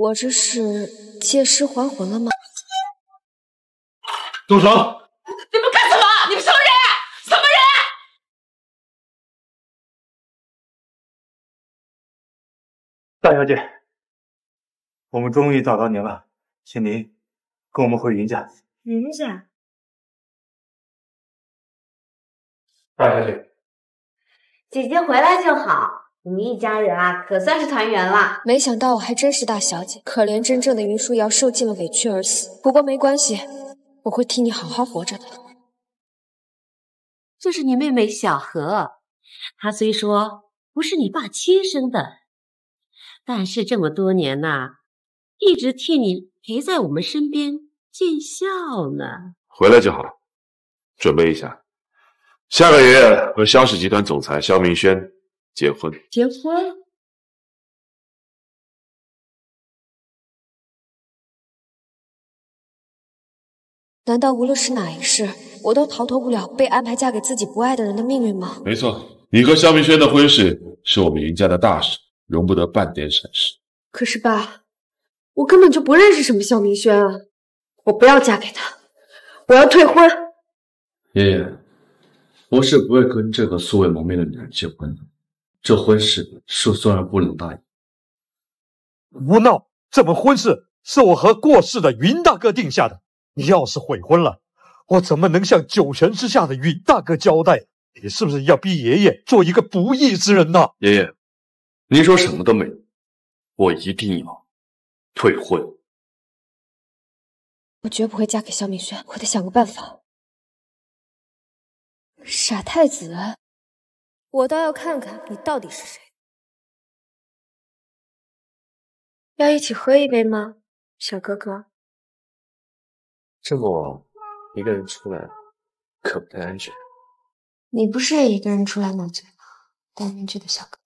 我这是借尸还魂了吗？动手！你们干什么？你们什么人？什么人？大小姐，我们终于找到您了，请您跟我们回云家。云家？大小姐，姐姐回来就好。我们一家人啊，可算是团圆了。没想到我还真是大小姐，可怜真正的云舒瑶受尽了委屈而死。不过没关系，我会替你好好活着的。这是你妹妹小何，她虽说不是你爸亲生的，但是这么多年呐，一直替你陪在我们身边尽孝呢。回来就好，准备一下，下个月和萧氏集团总裁萧明轩。结婚？结婚？难道无论是哪一世，我都逃脱不了被安排嫁给自己不爱的人的命运吗？没错，你和萧明轩的婚事是我们云家的大事，容不得半点闪失。可是爸，我根本就不认识什么萧明轩啊！我不要嫁给他，我要退婚。爷爷，我是不会跟这个素未谋面的女人结婚的。这婚事恕孙儿不能答应。胡闹！这门婚事是我和过世的云大哥定下的。你要是悔婚了，我怎么能向九泉之下的云大哥交代？你是不是要逼爷爷做一个不义之人呢？爷爷，您说什么都没用，我一定要退婚。我绝不会嫁给萧明轩，我得想个办法。傻太子。我倒要看看你到底是谁。要一起喝一杯吗，小哥哥？这么晚一个人出来，可不太安全。你不是也一个人出来买醉吗？戴面具的小哥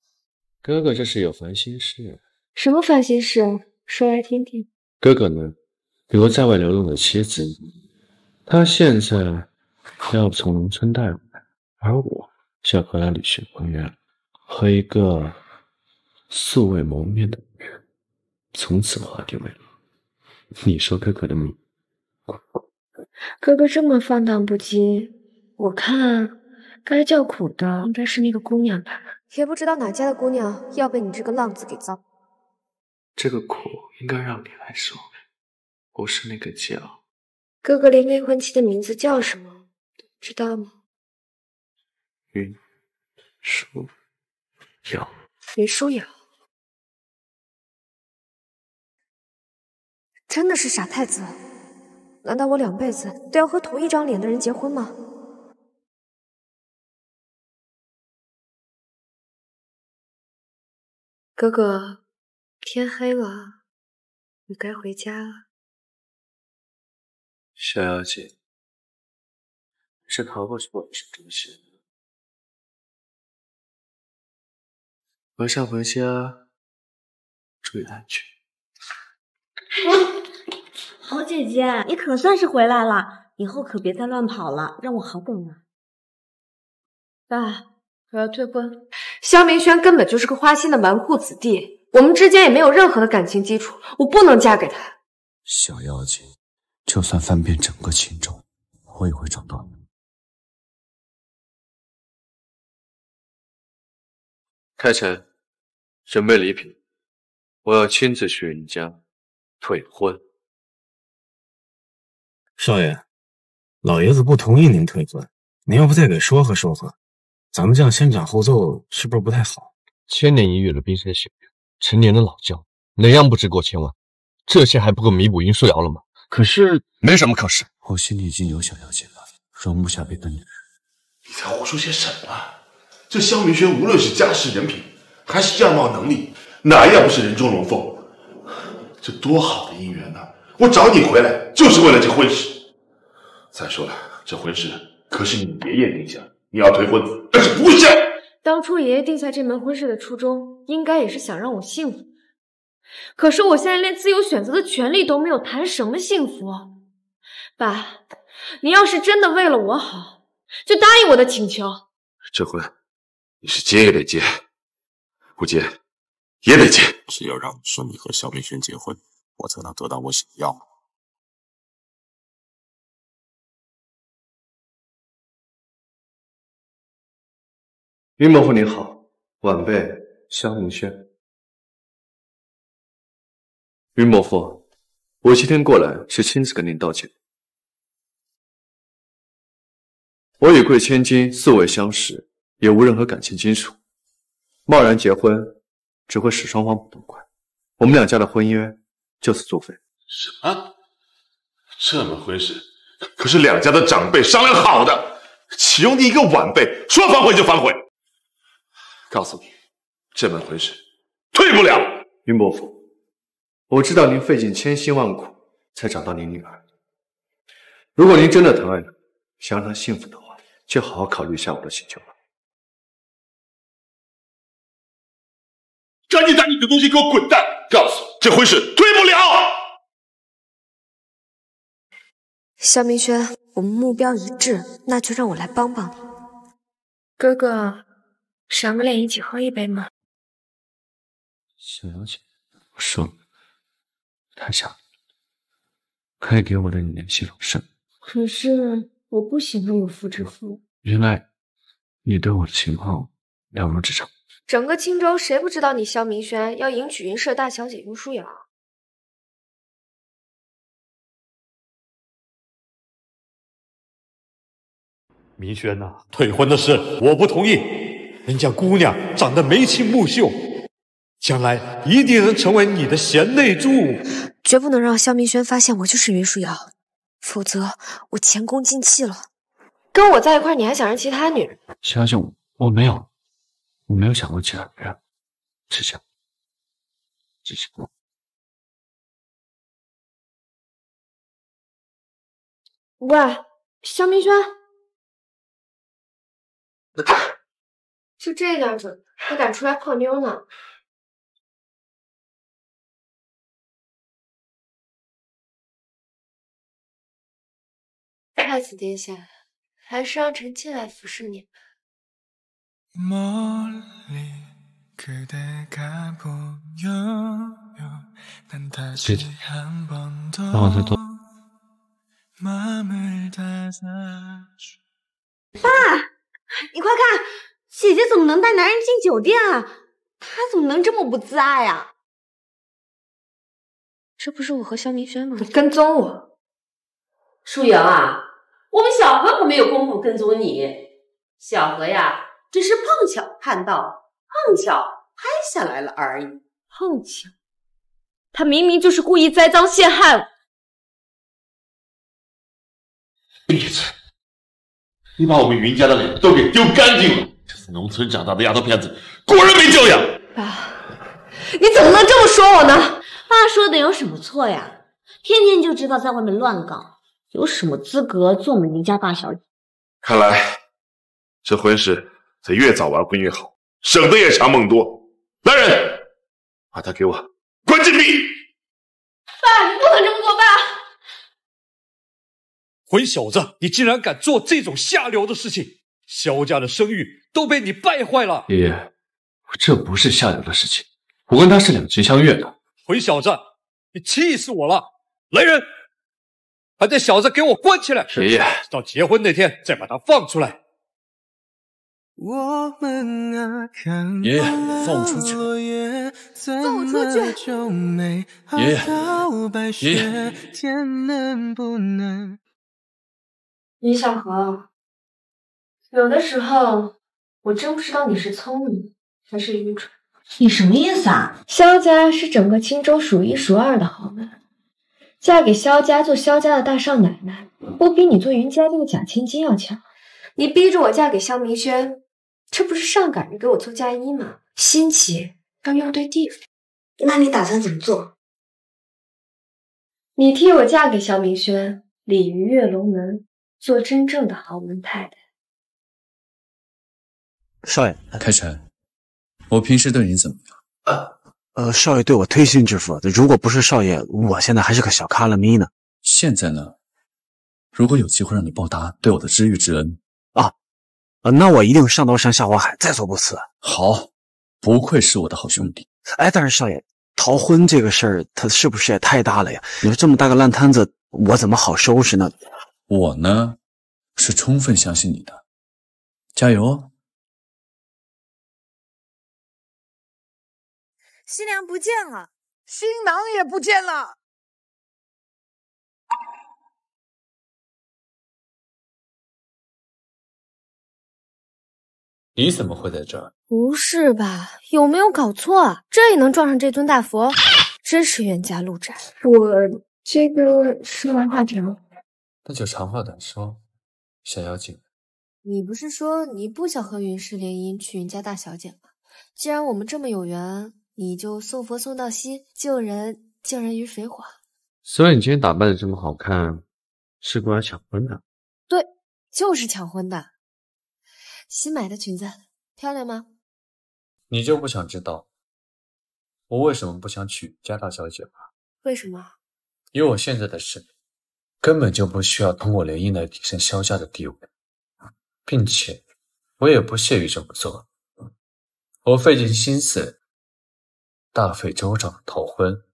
哥。哥哥这是有烦心事。什么烦心事？说来听听。哥哥呢，有个在外流浪的妻子，他现在要从农村带回来，而我。就要和他履行婚约，和一个素未谋面的女人从此划定未来。你说哥哥的命？哥哥这么放荡不羁，我看该叫苦的应该是那个姑娘吧。也不知道哪家的姑娘要被你这个浪子给糟。这个苦应该让你来受，不是那个叫。哥哥连未婚妻的名字叫什么知道吗？云舒瑶，云舒瑶，真的是傻太子？难道我两辈子都要和同一张脸的人结婚吗？哥哥，天黑了，你该回家了。小妖精，是逃不出我的手中线。晚上回家注意安全。好姐姐，你可算是回来了，以后可别再乱跑了，让我好等啊。爸，我要退婚。萧明轩根本就是个花心的纨绔子弟，我们之间也没有任何的感情基础，我不能嫁给他。小妖精，就算翻遍整个秦州，我也会找到你。开晨，准备礼品，我要亲自去你家退婚。少爷，老爷子不同意您退婚，您要不再给说和说和？咱们这样先斩后奏，是不是不太好？千年一遇的冰山雪月，陈年的老窖，哪样不值过千万？这些还不够弥补云舒瑶了吗？可是没什么可是，我心里已经有小妖精了，容不下别的女人。你在胡说些什么？这萧明轩无论是家世、人品，还是样貌、能力，哪一样不是人中龙凤？这多好的姻缘呐！我找你回来就是为了这婚事。再说了，这婚事可是你爷爷定下，你要退婚那是不孝。当初爷爷定下这门婚事的初衷，应该也是想让我幸福。可是我现在连自由选择的权利都没有，谈什么幸福？爸，你要是真的为了我好，就答应我的请求。这婚。你是接也得接，不接，也得接。只有让你顺利和萧明轩结婚，我才能得到我想要的。云伯父您好，晚辈萧明轩。云伯父，我今天过来是亲自跟您道歉。我与贵千金素未相识，也无任何感情基础，贸然结婚只会使双方不痛快。我们两家的婚约就此作废。什么？这门婚事？可是两家的长辈商量好的，岂用你一个晚辈说反悔就反悔？告诉你，这门婚事退不了。云伯父，我知道您费尽千辛万苦才找到您女儿。如果您真的疼爱她，想让她幸福的话，就好好考虑一下我的请求吧。赶紧带你的东西给我滚蛋！告诉你，这婚事退不了。肖明轩，我们目标一致，那就让我来帮帮你。哥哥，赏个脸一起喝一杯吗？小妖姐，我说了，太想你了，可以给我的你联系方式。可是我不喜欢有夫之妇。原来你对我的情况了如指掌。整个青州谁不知道你萧明轩要迎娶云社大小姐云舒瑶？明轩呐、退婚的事我不同意。人家姑娘长得眉清目秀，将来一定能成为你的贤内助。绝不能让萧明轩发现我就是云舒瑶，否则我前功尽弃了。跟我在一块，你还想着其他女人？相信，我我没有，我没有想过其他人，只想，只想。喂，萧明轩，就这样子还敢出来泡妞呢？太子殿下，还是让臣妾来服侍你吧。멀리 그대가 보여요 난 다시 제주. 한 번 더 아, 네, 또. 마음을 닫아줘 你快看，姐姐怎么能带男人进酒店啊？她怎么能这么不自爱啊？这不是我和萧明轩吗？你跟踪我？舒瑶啊，我们小何可没有功夫跟踪你。小何呀， 只是碰巧看到，碰巧拍下来了而已。碰巧，他明明就是故意栽赃陷害我。闭嘴！你把我们云家的脸都给丢干净了。这是农村长大的丫头片子，果然没教养。爸，你怎么能这么说我呢？爸说的有什么错呀？天天就知道在外面乱搞，有什么资格做我们云家大小姐？看来这婚事得越早完婚越好，省得夜长梦多。来人，把他给我关禁闭。爸，你不能这么做，爸！混小子，你竟然敢做这种下流的事情！萧家的声誉都被你败坏了。爷爷，这不是下流的事情，我跟他是两情相悦的。混小子，你气死我了！来人，把这小子给我关起来！爷爷，到结婚那天再把他放出来。我们啊，看爷爷落放我出去落叶怎放我出去么就美好爷爷到白雪爷爷天能不能林小河，有的时候我真不知道你是聪明还是愚蠢。你什么意思啊？萧家是整个青州数一数二的豪门，嫁给萧家做萧家的大少奶奶，不比你做云家这个假千金要强。你逼着我嫁给萧明轩，这不是上赶着给我做嫁衣吗？新奇要用对地方。那你打算怎么做？你替我嫁给萧明轩，鲤鱼跃龙门，做真正的豪门太太。少爷，开晨，我平时对你怎么样？呃，少爷对我推心置腹，如果不是少爷，我现在还是个小卡拉咪呢。现在呢？如果有机会让你报答对我的知遇之恩，呃，那我一定上刀山下火海，在所不辞。好，不愧是我的好兄弟。哎，但是少爷，逃婚这个事儿，它是不是也太大了呀？你说这么大个烂摊子，我怎么好收拾呢？我呢，是充分相信你的，加油哦！新娘不见了，新郎也不见了。你怎么会在这儿？不是吧？有没有搞错啊？这也能撞上这尊大佛？真是冤家路窄。我这个说完话条。那就长话短说，小妖精。你不是说你不想和云氏联姻娶云家大小姐吗？既然我们这么有缘，你就送佛送到西，救人救人于水火。所以你今天打扮的这么好看，是过来抢婚的？对，就是抢婚的。新买的裙子漂亮吗？你就不想知道我为什么不想娶家大小姐吗？为什么？以我现在的实力，根本就不需要通过联姻来提升萧家的地位，并且我也不屑于这么做。我费尽心思，大费周章的逃婚，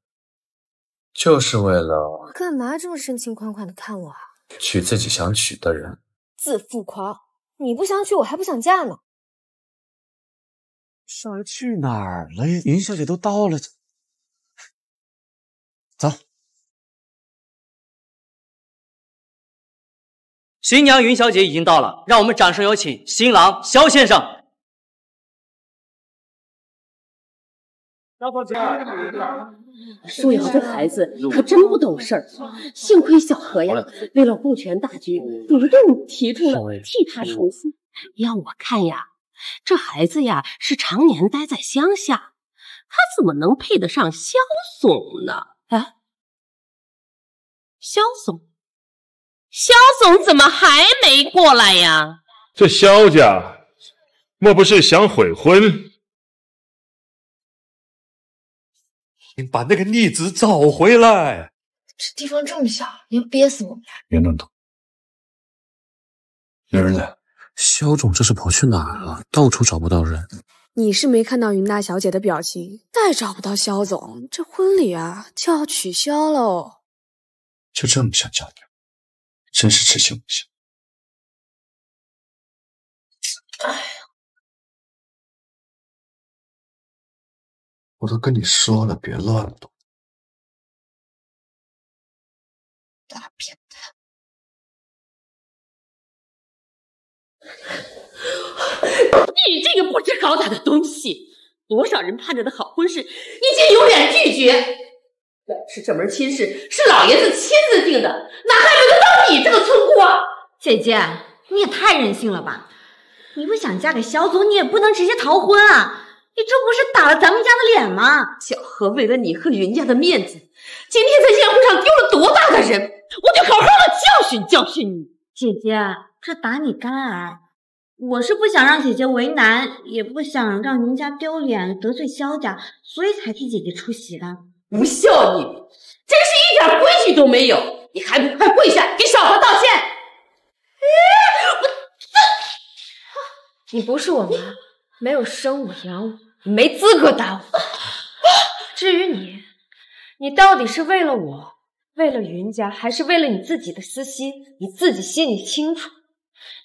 就是为了干嘛这么深情款款的看我啊？娶自己想娶的人。自负狂！你不想娶我还不想嫁呢？少爷去哪儿了呀？云小姐都到了，走。新娘云小姐已经到了，让我们掌声有请新郎肖先生。舒瑶这孩子可真不懂事儿，幸亏小何呀，为了顾全大局，主动提出了替他出资。要我看呀，这孩子呀是常年待在乡下，他怎么能配得上萧总呢？啊，萧总，萧总怎么还没过来呀？这萧家莫不是想悔婚？把那个逆子找回来！这地方这么小，你要憋死我们俩！别乱动，有人在。肖总这是跑去哪儿了？到处找不到人。你是没看到云大小姐的表情，再找不到肖总，这婚礼啊就要取消喽。就这么想嫁掉，真是痴心妄想。哎我都跟你说了，别乱动。大变态！你这个不知好歹的东西，多少人盼着的好婚事，你竟有脸拒绝！要是这门亲事是老爷子亲自定的，哪还轮得到你这个村姑啊？姐姐，你也太任性了吧！你不想嫁给萧总，你也不能直接逃婚啊！你这不是打了咱们家的脸吗？小何为了你和云家的面子，今天在宴会上丢了多大的人，我得好好的教训教训你。姐姐，这打你干儿。我是不想让姐姐为难，也不想让云家丢脸得罪萧家，所以才替姐姐出席的。不孝女，真是一点规矩都没有！你还不快跪下给小何道歉！我你不是我妈，没有生我养我，你没资格打我。至于你，你到底是为了我，为了云家，还是为了你自己的私心？你自己心里清楚。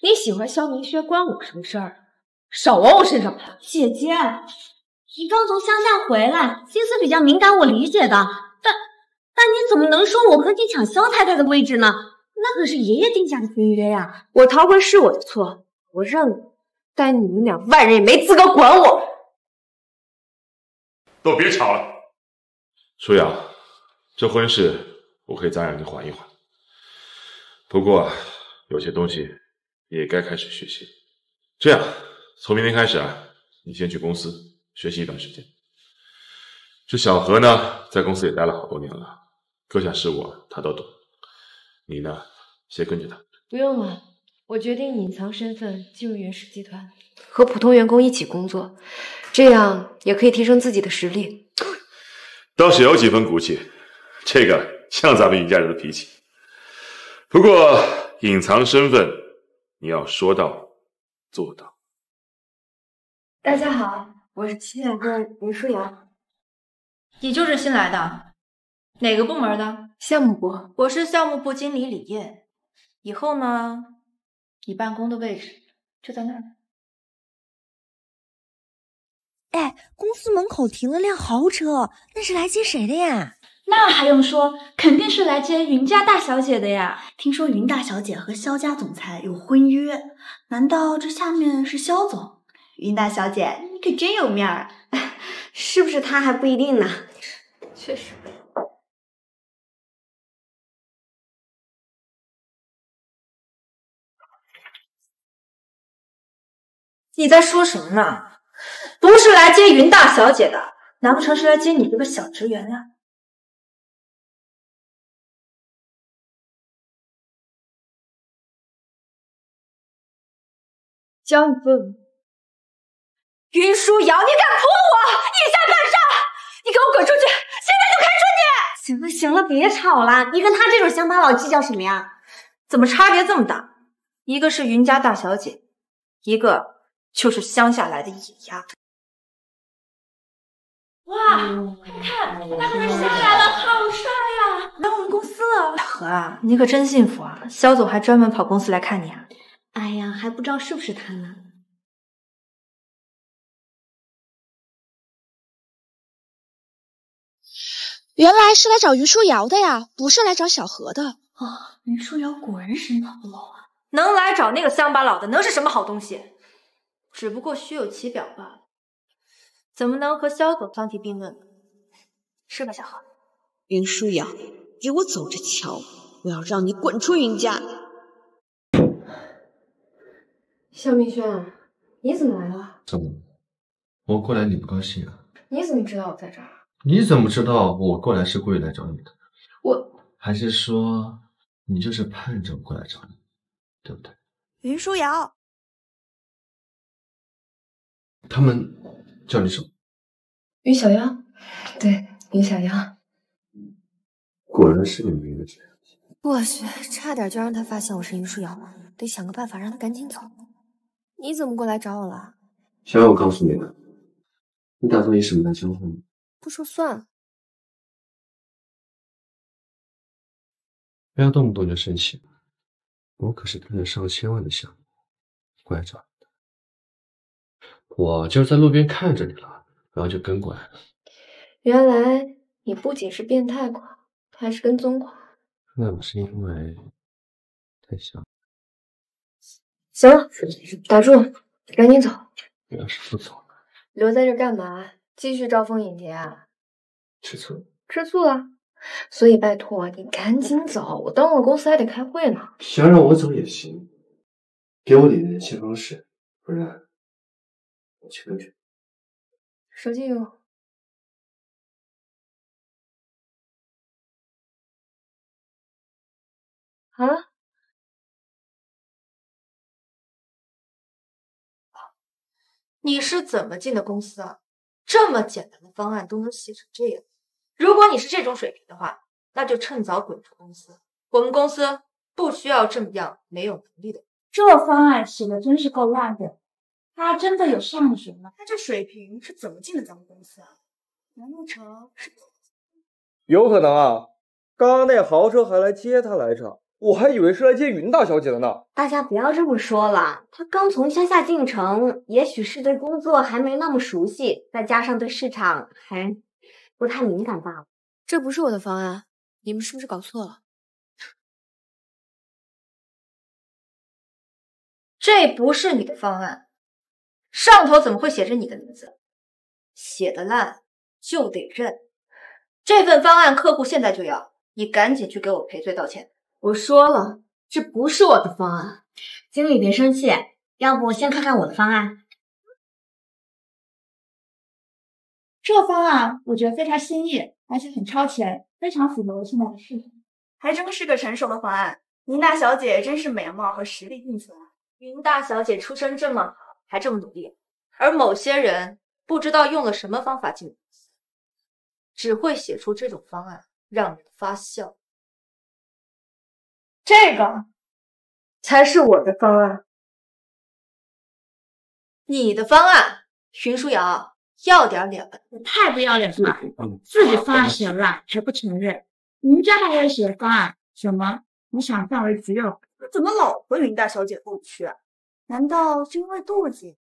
你喜欢萧明轩关我什么事儿？少往我身上爬！姐姐，你刚从乡下回来，心思比较敏感，我理解的。但但你怎么能说我和你抢萧太太的位置呢？那可是爷爷定下的婚约呀！我逃婚是我的错，我认了。但你们俩外人也没资格管我。都别吵了，舒雅，这婚事我可以再让你缓一缓。不过有些东西。也该开始学习。这样，从明天开始啊，你先去公司学习一段时间。这小何呢，在公司也待了好多年了，各项事务他都懂。你呢，先跟着他。不用了，我决定隐藏身份进入袁氏集团，和普通员工一起工作，这样也可以提升自己的实力。倒是有几分骨气，这个像咱们云家人的脾气。不过，隐藏身份。你要说到做到。大家好，我是七点哥林舒瑶。你就是新来的，哪个部门的？项目部。我是项目部经理李燕。以后呢，你办公的位置就在那儿。哎，公司门口停了辆豪车，那是来接谁的呀？那还用说，肯定是来接云家大小姐的呀。听说云大小姐和萧家总裁有婚约，难道这下面是萧总？云大小姐，你可真有面儿，是不是他还不一定呢？确实。你在说什么呢？不是来接云大小姐的，难不成是来接你这个小职员呀？江峰，云舒瑶，你敢泼我！你下半上，你给我滚出去！现在就开除你！行了行了，别吵了，你跟他这种乡巴佬计较什么呀？怎么差别这么大？一个是云家大小姐，一个就是乡下来的野丫头。哇，快看，那个人下来了，好帅呀！来我们公司了。何啊，你可真幸福啊！肖总还专门跑公司来看你啊。哎呀，还不知道是不是他呢。原来是来找于书瑶的呀，不是来找小何的。啊，于书瑶果然是脑漏啊！能来找那个乡巴佬的，能是什么好东西？只不过虚有其表罢了，怎么能和萧总相提并论呢？是吧，小何？云舒瑶，给我走着瞧！我要让你滚出云家！肖明轩，你怎么来了？怎么？我过来你不高兴啊？你怎么知道我在这儿？你怎么知道我过来是故意来找你的？我还是说你就是盼着我过来找你，对不对？云舒瑶，他们叫你什么？于小妖，对，于小妖。果然是你们云的姐。我去，差点就让他发现我是云舒瑶了，得想个办法让他赶紧走。你怎么过来找我了？小妖我告诉你的。你打算以什么来交换？不说算了。不要动不动就生气。我可是看着上千万的项目过来找你的，我就是在路边看着你了，然后就跟过来了。原来你不仅是变态狂，还是跟踪狂。那不是因为太像。行了，打住，赶紧走。我要是不走呢？留在这干嘛？继续招蜂引蝶啊？吃醋？吃醋了。所以拜托你赶紧走，我等会儿公司还得开会呢。想让我走也行，给我你的联系方式，不然我去跟去。手机有。啊？你是怎么进的公司啊？这么简单的方案都能写成这样。如果你是这种水平的话，那就趁早滚出公司。我们公司不需要这么样没有能力的人。这方案写的真是够烂的，他真的有上学吗？他这水平是怎么进的咱们公司啊？难不成是？有可能啊，刚刚那豪车还来接他来着，我还以为是来接云大小姐的呢。大家不要这么说了，他刚从乡下进城，也许是对工作还没那么熟悉，再加上对市场还不太敏感罢了。这不是我的方案，你们是不是搞错了？这不是你的方案，上头怎么会写着你的名字？写的烂就得认。这份方案客户现在就要，你赶紧去给我赔罪道歉。我说了，这不是我的方案。经理别生气，要不我先看看我的方案。这方案我觉得非常新意，而且很超前，非常符合我现在的市场。还真是个成熟的方案。云大小姐真是美貌和实力并存。云大小姐出身这么好，还这么努力，而某些人不知道用了什么方法进公司，只会写出这种方案，让人发笑。这个才是我的方案。你的方案，云舒瑶要点脸吧！你太不要脸了，自己方案写了还不承认。你们家还要写方案？什么？你想占为己有？怎么老和云大小姐过不去啊？难道是因为妒忌？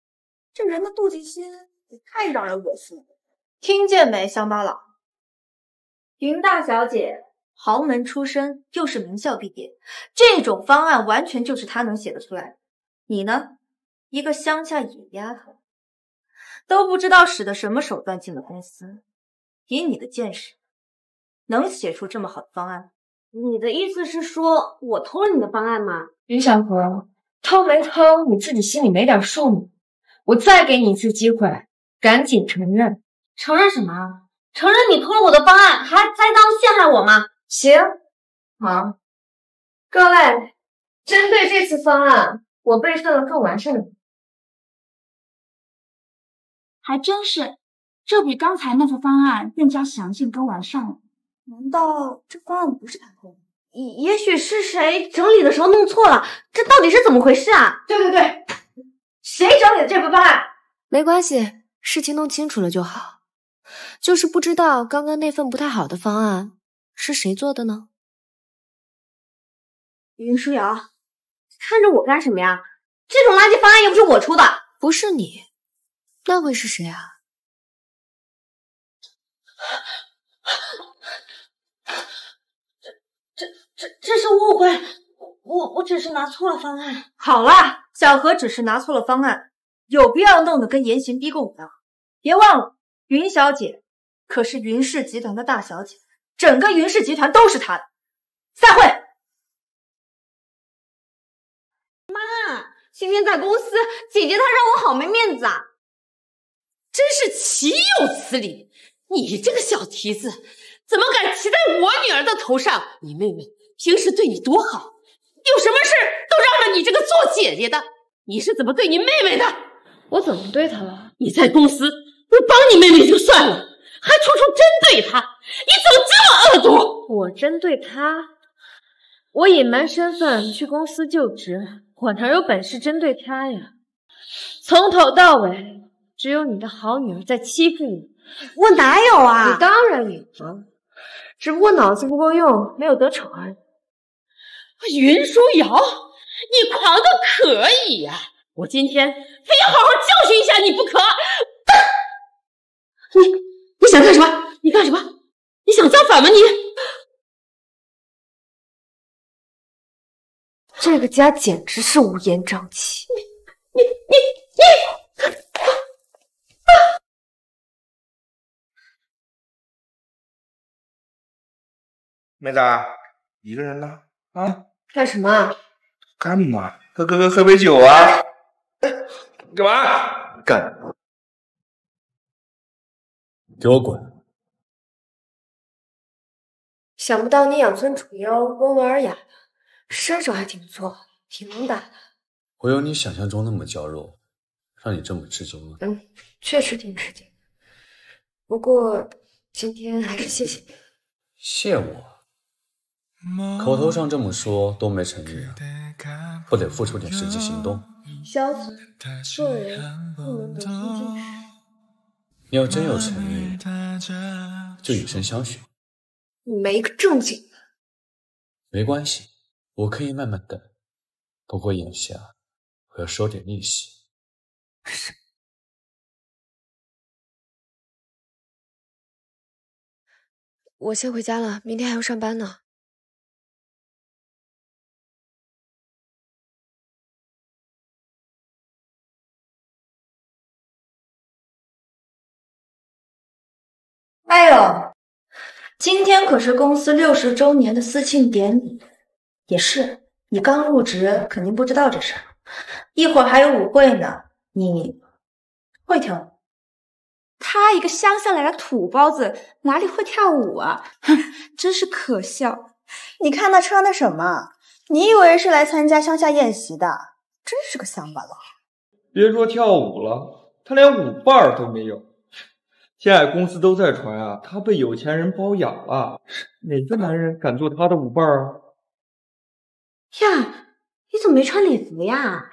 这人的妒忌心也太让人恶心了。听见没，乡巴佬？云大小姐豪门出身，又是名校毕业，这种方案完全就是她能写得出来的。你呢，一个乡下野丫头，都不知道使的什么手段进了公司。以你的见识，能写出这么好的方案？你的意思是说我偷了你的方案吗？云小河，偷没偷你自己心里没点数吗？我再给你一次机会，赶紧承认！承认什么？承认你偷了我的方案，还栽赃陷害我吗？行，好，各位，针对这次方案，我备份了更完善的。还真是，这比刚才那份方案更加详尽跟完善了。难道这方案不是他偷的？也也许是谁整理的时候弄错了，这到底是怎么回事啊？对对对，谁整理的这份方案？没关系，事情弄清楚了就好。就是不知道刚刚那份不太好的方案是谁做的呢？云舒瑶，看着我干什么呀？这种垃圾方案又不是我出的，不是你，那会是谁啊？这这这是误会，我我只是拿错了方案。好了，小何只是拿错了方案，有必要弄得跟严刑逼供一样？别忘了，云小姐可是云氏集团的大小姐，整个云氏集团都是她的。散会。妈，今天在公司，姐姐她让我好没面子啊！真是岂有此理！你这个小蹄子，怎么敢骑在我女儿的头上？你妹妹平时对你多好，有什么事都让着你这个做姐姐的。你是怎么对你妹妹的？我怎么对她了？你在公司不帮你妹妹就算了，还处处针对她，你怎么这么恶毒？我针对她？我隐瞒身份去公司就职，我哪有本事针对她呀？从头到尾，只有你的好女儿在欺负你。我哪有啊？你当然有啊，只不过脑子不够用，没有得逞而已。云舒瑶，你狂的可以呀！我今天非要好好教训一下你不可！你你想干什么？你干什么？你想造反吗？你这个家简直是乌烟瘴气！你你你你！妹子，一个人呢？啊？干什么？干嘛？和哥哥喝杯酒啊？干嘛？干！给我滚！想不到你养尊处优、温文尔雅的，身手还挺不错，挺能打的。我有你想象中那么娇弱，让你这么吃惊吗？嗯，确实挺吃惊。不过今天还是谢谢你。谢我？口头上这么说多没诚意啊，不得付出点实际行动？萧总，做人不能得寸进尺。你要真有诚意，就以身相许。你没个正经的。没关系，我可以慢慢等。不过眼下我要收点利息。我先回家了，明天还要上班呢。哎呦，今天可是公司六十周年的私庆典礼，也是你刚入职，肯定不知道这事儿。一会儿还有舞会呢，你会跳舞？他一个乡下来的土包子，哪里会跳舞啊？哼，真是可笑！你看他穿的什么？你以为是来参加乡下宴席的？真是个乡巴佬！别说跳舞了，他连舞伴儿都没有。现在公司都在传啊，他被有钱人包养了。哪个男人敢做他的舞伴啊？呀，你怎么没穿礼服呀？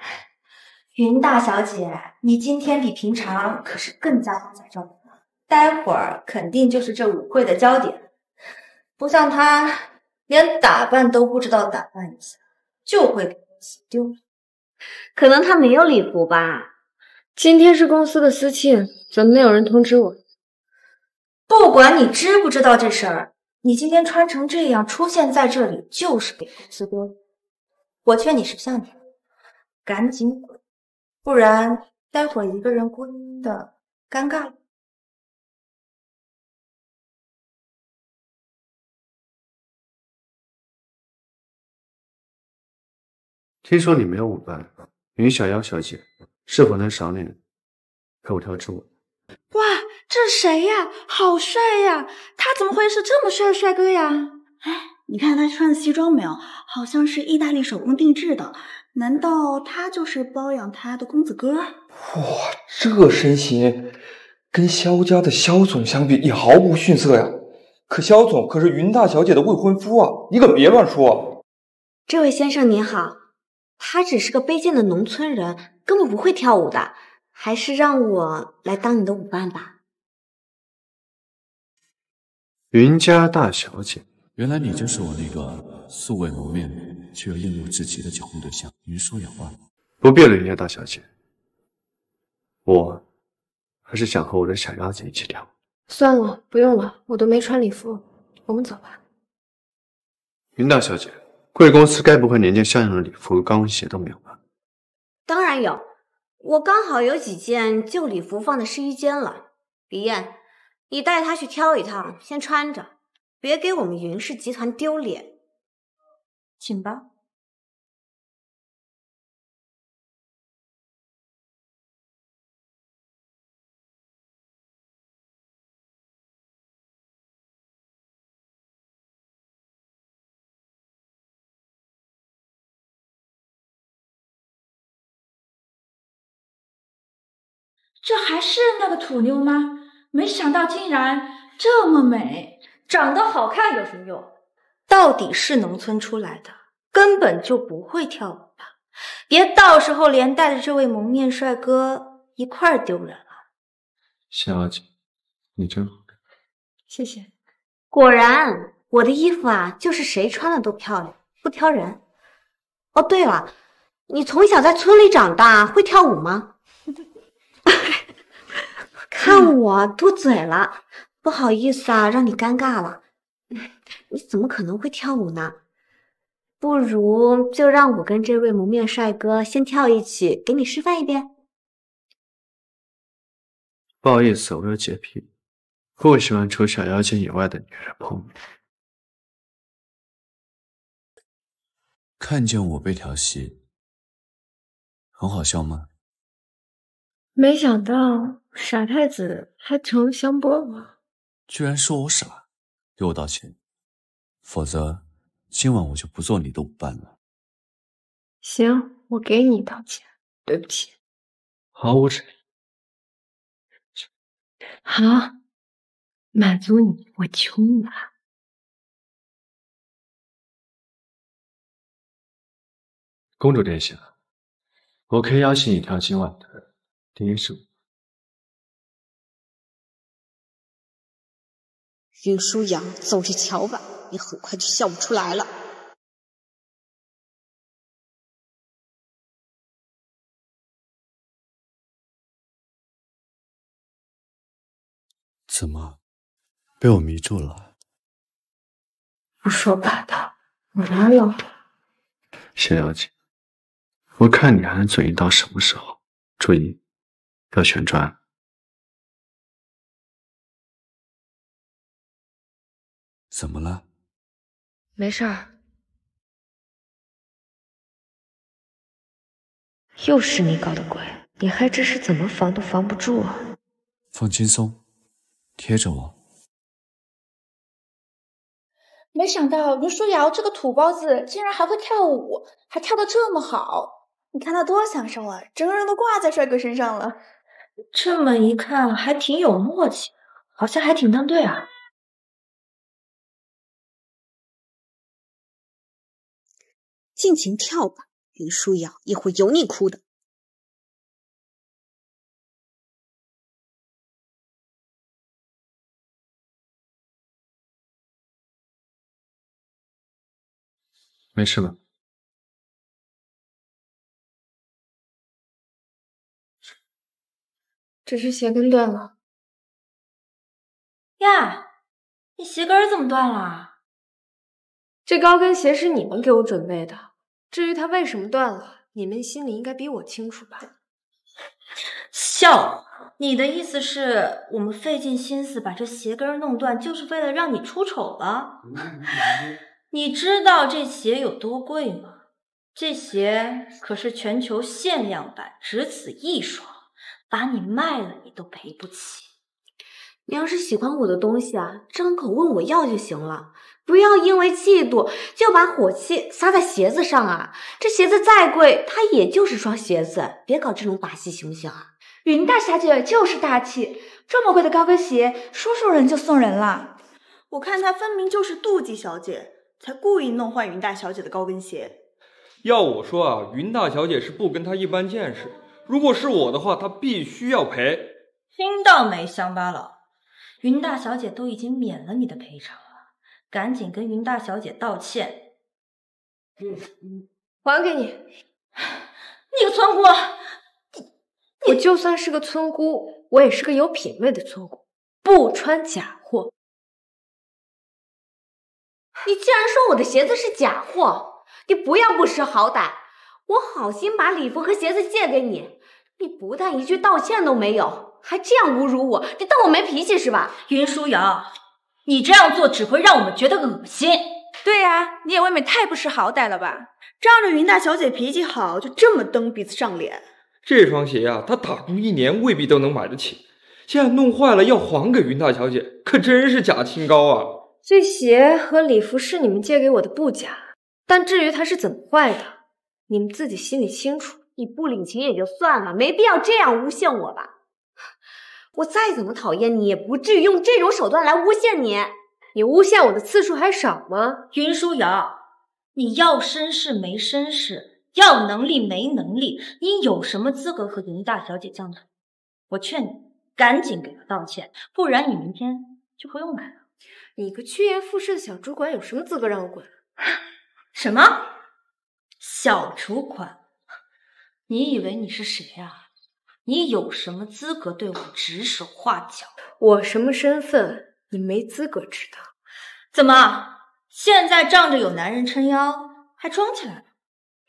云大小姐，你今天比平常可是更加光彩照人了。待会儿肯定就是这舞会的焦点。不像他，连打扮都不知道打扮一下，就会给公司丢脸。可能他没有礼服吧？今天是公司的私庆，怎么没有人通知我？不管你知不知道这事儿，你今天穿成这样出现在这里，就是给公司丢脸。我劝你识相点，赶紧滚，不然待会儿一个人孤零零的，尴尬了。听说你没有舞伴，云小妖小姐是否能赏脸陪我跳支舞？哇，这谁呀？好帅呀！他怎么会是这么帅的帅哥呀？哎，你看他穿的西装没有？好像是意大利手工定制的。难道他就是包养他的公子哥？哇，这身形跟萧家的萧总相比也毫不逊色呀。可萧总可是云大小姐的未婚夫啊，你可别乱说。这位先生您好，他只是个卑贱的农村人，根本不会跳舞的，还是让我来当你的舞伴吧。云家大小姐，原来你就是我那个素未谋面却又厌恶至极的求婚对象云舒瑶啊！不必了，云家大小姐，我还是想和我的小妖精一起跳。算了，不用了，我都没穿礼服，我们走吧。云大小姐，贵公司该不会连件像样的礼服和、高跟鞋都没有吧？当然有，我刚好有几件旧礼服放在试衣间了。李艳，你带她去挑一趟，先穿着，别给我们云氏集团丢脸。请吧。这还是那个土妞吗？没想到竟然这么美，长得好看有什么用？到底是农村出来的，根本就不会跳舞吧。别到时候连带着这位蒙面帅哥一块儿丢人了。小姐，你真好看。谢谢。果然，我的衣服啊，就是谁穿了都漂亮，不挑人。哦，对了，你从小在村里长大，会跳舞吗？看我嘟嘴了，不好意思啊，让你尴尬了。你怎么可能会跳舞呢？不如就让我跟这位蒙面帅哥先跳一曲，给你示范一遍。不好意思，我有洁癖，不喜欢除小妖精以外的女人碰面。看见我被调戏，很好笑吗？没想到傻太子还成香饽饽，居然说我傻，给我道歉，否则今晚我就不做你的舞伴了。行，我给你道歉，对不起。毫无诚意。好，满足你，我求你了。公主殿下，我可以邀请你跳今晚的第一支舞。云舒扬，走着瞧吧，你很快就笑不出来了。怎么，被我迷住了？胡说八道，我来了。谢小姐，我看你还能嘴硬到什么时候？注意，要旋转。怎么了？没事儿。又是你搞的鬼，你还真是怎么防都防不住啊！放轻松，贴着我。没想到卢舒瑶这个土包子竟然还会跳舞，还跳得这么好。你看他多享受啊，整个人都挂在帅哥身上了。这么一看，还挺有默契，好像还挺登对啊。尽情跳吧林舒瑶也会有你哭的。没事吧只是鞋跟断了。呀你鞋跟怎么断了这高跟鞋是你们给我准备的。至于它为什么断了，你们心里应该比我清楚吧？笑，你的意思是我们费尽心思把这鞋跟弄断，就是为了让你出丑了？你知道这鞋有多贵吗？这鞋可是全球限量版，只此一双，把你卖了你都赔不起。你要是喜欢我的东西啊，张口问我要就行了，不要因为嫉妒就把火气撒在鞋子上啊！这鞋子再贵，它也就是双鞋子，别搞这种把戏行不行啊？云大小姐就是大气，这么贵的高跟鞋，说送人就送人了。我看她分明就是妒忌小姐，才故意弄坏云大小姐的高跟鞋。要我说啊，云大小姐是不跟她一般见识。如果是我的话，她必须要赔。听到没，乡巴佬？云大小姐都已经免了你的赔偿了，赶紧跟云大小姐道歉。嗯，还给你。你个村姑，你我就算是个村姑，我也是个有品位的村姑，不穿假货。你竟然说我的鞋子是假货，你不要不识好歹。我好心把礼服和鞋子借给你，你不但一句道歉都没有，还这样侮辱我，你当我没脾气是吧？云舒瑶，你这样做只会让我们觉得恶心。对呀、你也未免太不识好歹了吧？仗着云大小姐脾气好，就这么蹬鼻子上脸。这双鞋呀、她打工一年未必都能买得起，现在弄坏了要还给云大小姐，可真是假清高啊！这鞋和礼服是你们借给我的不假，但至于它是怎么坏的，你们自己心里清楚。你不领情也就算了，没必要这样诬陷我吧。我再怎么讨厌你，也不至于用这种手段来诬陷你。你诬陷我的次数还少吗？云舒瑶，你要绅士没绅士，要能力没能力，你有什么资格和云大小姐犟嘴？我劝你赶紧给她道歉，不然你明天就不用来了。你个趋炎附势的小主管，有什么资格让我滚？什么小主管？你以为你是谁啊？你有什么资格对我指手画脚？我什么身份，你没资格知道。怎么，现在仗着有男人撑腰，还装起来了？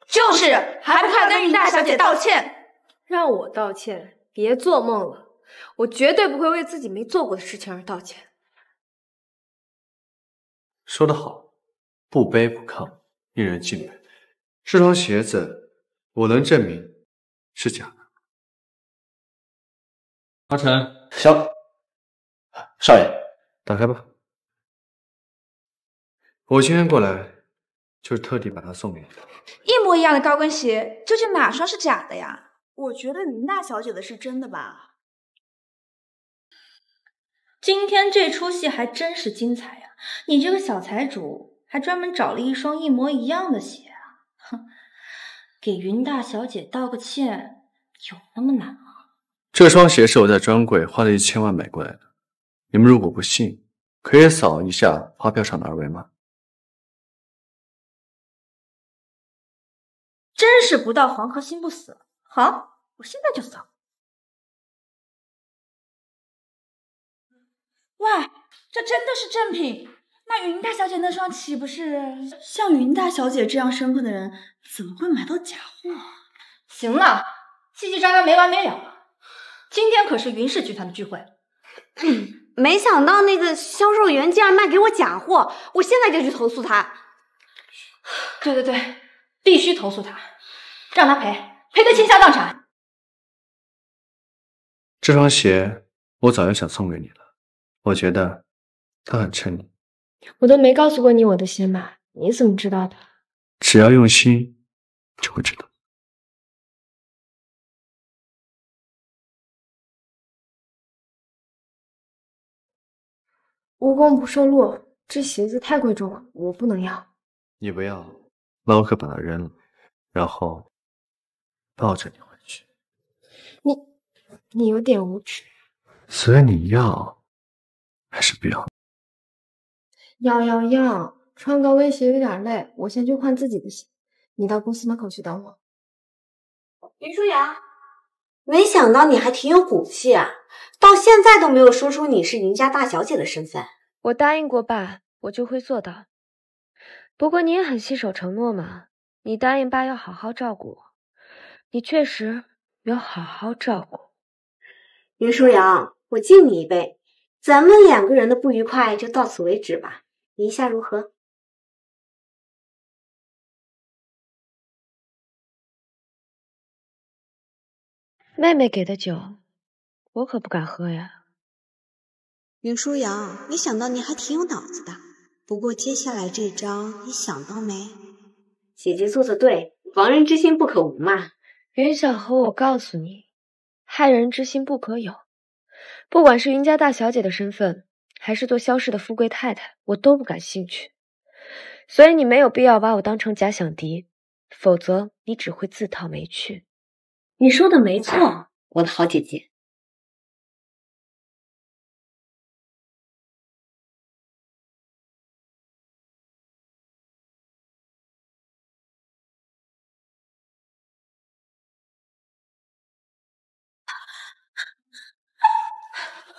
就是，还不快跟云大小姐道歉！让我道歉？别做梦了，我绝对不会为自己没做过的事情而道歉。说得好，不卑不亢，令人敬佩。这双鞋子，我能证明是假的。阿晨，小少爷，打开吧。我今天过来就是特地把它送给你的。一模一样的高跟鞋，究竟哪双是假的呀？我觉得云大小姐的是真的吧。今天这出戏还真是精彩呀、你这个小财主还专门找了一双一模一样的鞋啊！哼，给云大小姐道个歉有那么难吗？这双鞋是我在专柜花了一千万买过来的。你们如果不信，可以扫一下发票上的二维码。真是不到黄河心不死。好，我现在就扫。喂，这真的是正品。那云大小姐那双岂不是？像云大小姐这样身份的人，怎么会买到假货？行了，叽叽喳喳没完没了了。今天可是云氏集团的聚会，没想到那个销售员竟然卖给我假货，我现在就去投诉他。对对对，必须投诉他，让他赔，赔得倾家荡产。这双鞋我早就想送给你了，我觉得它很衬你。我都没告诉过你我的鞋码，你怎么知道的？只要用心，就会知道。无功不受禄，这鞋子太贵重了，我不能要。你不要，那我可把它扔了，然后抱着你回去。你，你有点无耻。所以你要还是不要？要要要！穿高跟鞋有点累，我先去换自己的鞋。你到公司门口去等我。云舒雅，没想到你还挺有骨气啊，到现在都没有说出你是林家大小姐的身份。我答应过爸，我就会做到。不过你也很信守承诺嘛，你答应爸要好好照顾我，你确实要好好照顾。云舒扬，我敬你一杯，咱们两个人的不愉快就到此为止吧。你意下如何？妹妹给的酒，我可不敢喝呀。云舒扬，没想到你还挺有脑子的。不过接下来这招你想到没？姐姐做的对，防人之心不可无嘛。云小河，我告诉你，害人之心不可有。不管是云家大小姐的身份，还是做萧氏的富贵太太，我都不感兴趣。所以你没有必要把我当成假想敌，否则你只会自讨没趣。你说的没错，我的好姐姐。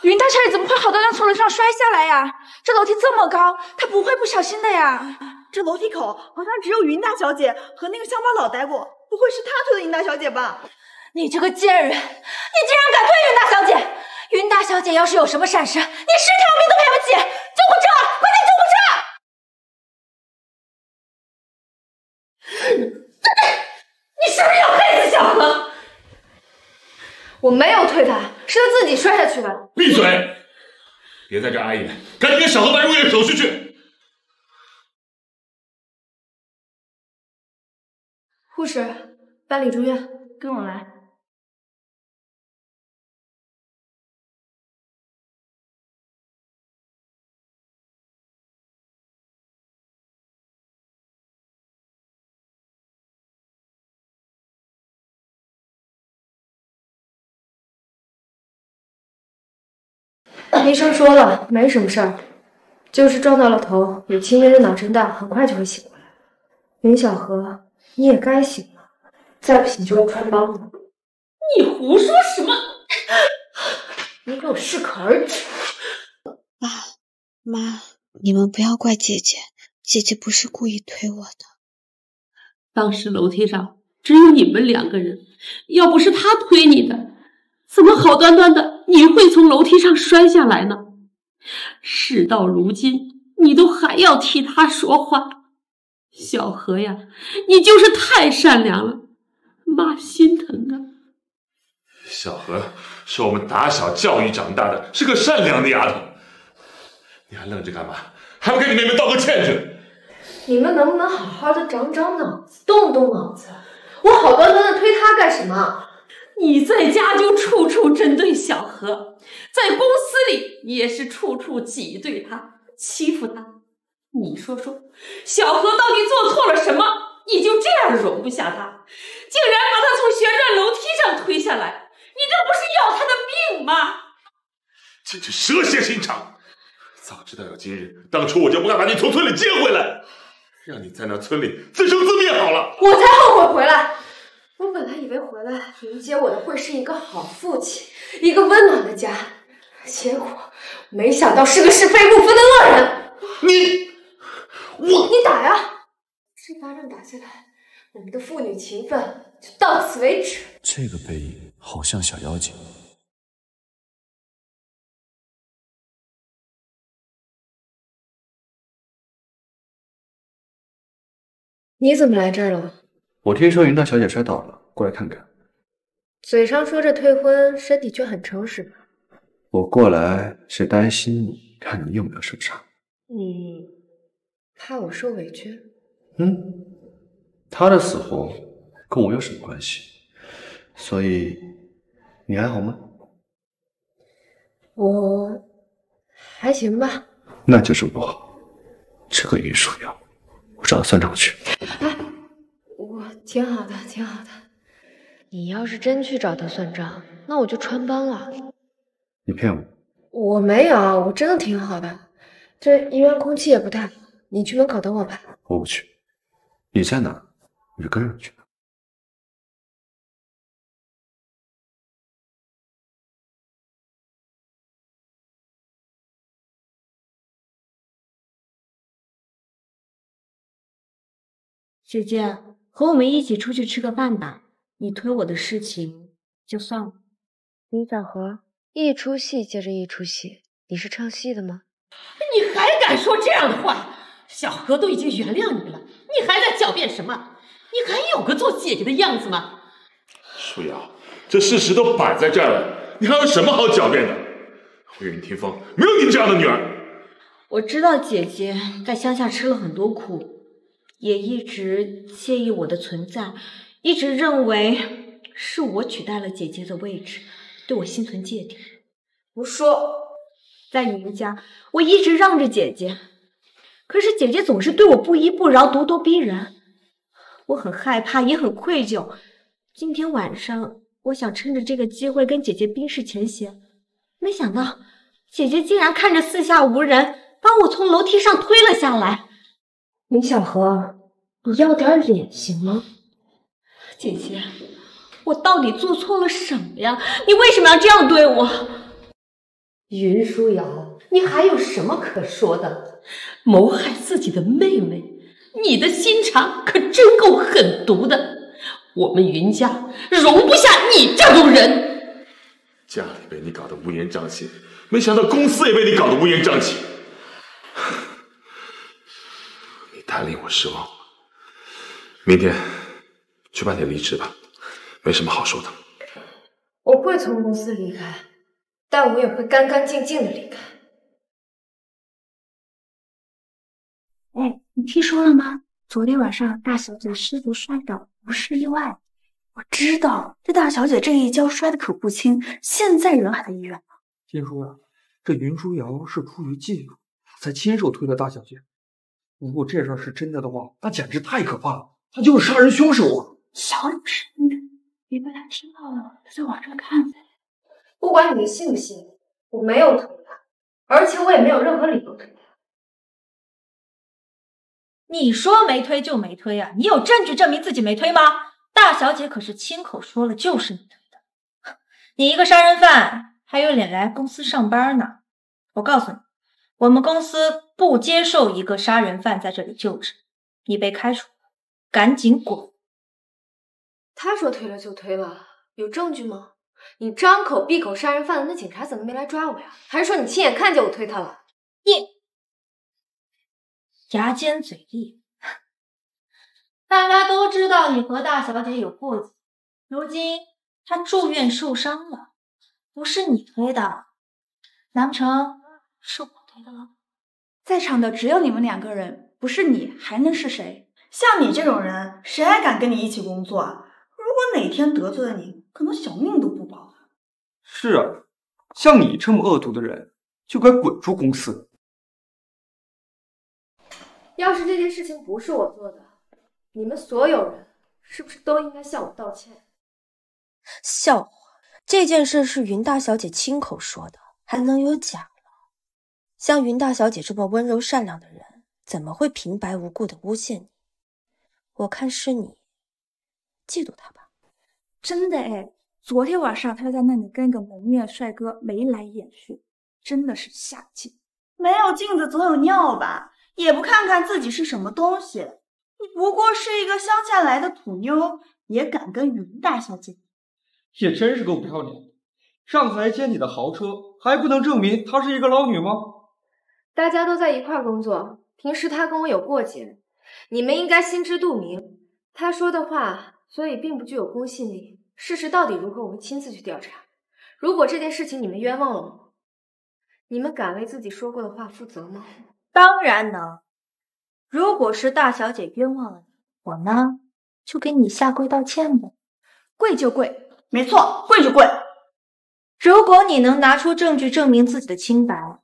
云大小姐怎么会好端端从楼上摔下来呀？这楼梯这么高，她不会不小心的呀。这楼梯口好像只有云大小姐和那个乡巴佬待过，不会是她推的云大小姐吧？你这个贱人，你竟然敢推云大小姐！云大小姐要是有什么闪失，你十条命都赔不起！救护车，快点救护车！你是不是要害死小何？我没有推他，是他自己摔下去的。闭嘴！别在这碍眼，赶紧给小何办入院手续去。护士，办理住院，跟我来。医生说了，没什么事儿，就是撞到了头，有轻微的脑震荡，很快就会醒过来。林小河，你也该醒了，再不醒就要穿帮了。你胡说什么？你给我适可而止！爸妈，你们不要怪姐姐，姐姐不是故意推我的。当时楼梯上只有你们两个人，要不是他推你的，怎么好端端的你会从楼梯上摔下来呢？事到如今，你都还要替他说话，小何呀，你就是太善良了，妈心疼啊！小何是我们打小教育长大的，是个善良的丫头。你还愣着干嘛？还不给你妹妹道个歉去？你们能不能好好的长长脑子，动动脑子？我好端端的推他干什么？你在家就处处针对小何，在公司里也是处处挤兑他、欺负他。你说说，小何到底做错了什么？你就这样容不下他，竟然把他从旋转楼梯上推下来？你这不是要他的命吗？简直蛇蝎心肠！早知道有今日，当初我就不该把你从村里接回来，让你在那村里自生自灭好了。我才后悔回来。我本来以为回来迎接我的会是一个好父亲，一个温暖的家，结果没想到是个是非不分的恶人。你，我，你打呀！这巴掌打下来，我们的父女情分就到此为止。这个背影好像小妖精。你怎么来这儿了？我听说云大小姐摔倒了，过来看看。嘴上说着退婚，身体却很诚实。我过来是担心你，看你有没有受伤。你怕我受委屈？嗯，她的死活跟我有什么关系？所以你还好吗？我还行吧。那就是不好。这个云舒瑶，我找他算账去。哎，我挺好的，挺好的。你要是真去找他算账，那我就穿帮了。你骗我？我没有，我真的挺好的。这医院空气也不太好，你去门口等我吧。我不去，你在哪，我就跟着你去。姐姐，和我们一起出去吃个饭吧。你推我的事情就算了。李小河，一出戏接着一出戏，你是唱戏的吗？你还敢说这样的话？小何都已经原谅你了，你还在狡辩什么？你还有个做姐姐的样子吗？舒瑶，这事实都摆在这儿了，你还有什么好狡辩的？我云听风没有你这样的女儿。我知道姐姐在乡下吃了很多苦，也一直介意我的存在，一直认为是我取代了姐姐的位置，对我心存芥蒂。胡说，在云家，我一直让着姐姐，可是姐姐总是对我不依不饶，咄咄逼人，我很害怕，也很愧疚。今天晚上，我想趁着这个机会跟姐姐冰释前嫌，没想到姐姐竟然看着四下无人，把我从楼梯上推了下来。林小河，你要点脸行吗？姐姐，我到底做错了什么呀？你为什么要这样对我？云舒瑶，你还有什么可说的？谋害自己的妹妹，你的心肠可真够狠毒的。我们云家容不下你这种人。家里被你搞得乌烟瘴气，没想到公司也被你搞得乌烟瘴气。你太令我失望了。明天去办点离职吧，没什么好说的。我会从公司离开，但我也会干干净净的离开。哎，你听说了吗？昨天晚上大小姐失足摔倒，不是意外。我知道这大小姐这一跤摔得可不轻，现在人还在医院呢。听说呀，这云舒瑶是出于嫉妒，才亲手推了大小姐。如果这事儿是真的的话，那简直太可怕了，他就是杀人凶手啊！小点声点，别被他听到了，在往这看呗。不管你信不信，我没有推他，而且我也没有任何理由推他。你说没推就没推啊？你有证据证明自己没推吗？大小姐可是亲口说了，就是你推的。你一个杀人犯，还有脸来公司上班呢？我告诉你，我们公司不接受一个杀人犯在这里就职，你被开除，赶紧滚！他说推了就推了，有证据吗？你张口闭口杀人犯了，那警察怎么没来抓我呀？还是说你亲眼看见我推他了？你牙尖嘴利，大家都知道你和大小姐有过节。如今她住院受伤了，不是你推的，难不成是我推的了？在场的只有你们两个人，不是你还能是谁？像你这种人，谁还敢跟你一起工作啊？如果哪天得罪了你，可能小命都不保。是啊，像你这么恶毒的人，就该滚出公司。要是这件事情不是我做的，你们所有人是不是都应该向我道歉？笑话！这件事是云大小姐亲口说的，还能有假了？像云大小姐这么温柔善良的人，怎么会平白无故的诬陷你？我看是你嫉妒她吧？真的哎，昨天晚上她在那里跟个蒙面帅哥眉来眼去，真的是下贱。没有镜子总有尿吧？也不看看自己是什么东西，你不过是一个乡下来的土妞，也敢跟云大小姐？也真是够不要脸的！上次来接你的豪车，还不能证明她是一个捞女吗？大家都在一块工作，平时他跟我有过节，你们应该心知肚明。他说的话，所以并不具有公信力。事实到底如何，我会亲自去调查。如果这件事情你们冤枉了我，你们敢为自己说过的话负责吗？当然能。如果是大小姐冤枉了你，我呢就给你下跪道歉呗，跪就跪，没错，跪就跪。如果你能拿出证据证明自己的清白，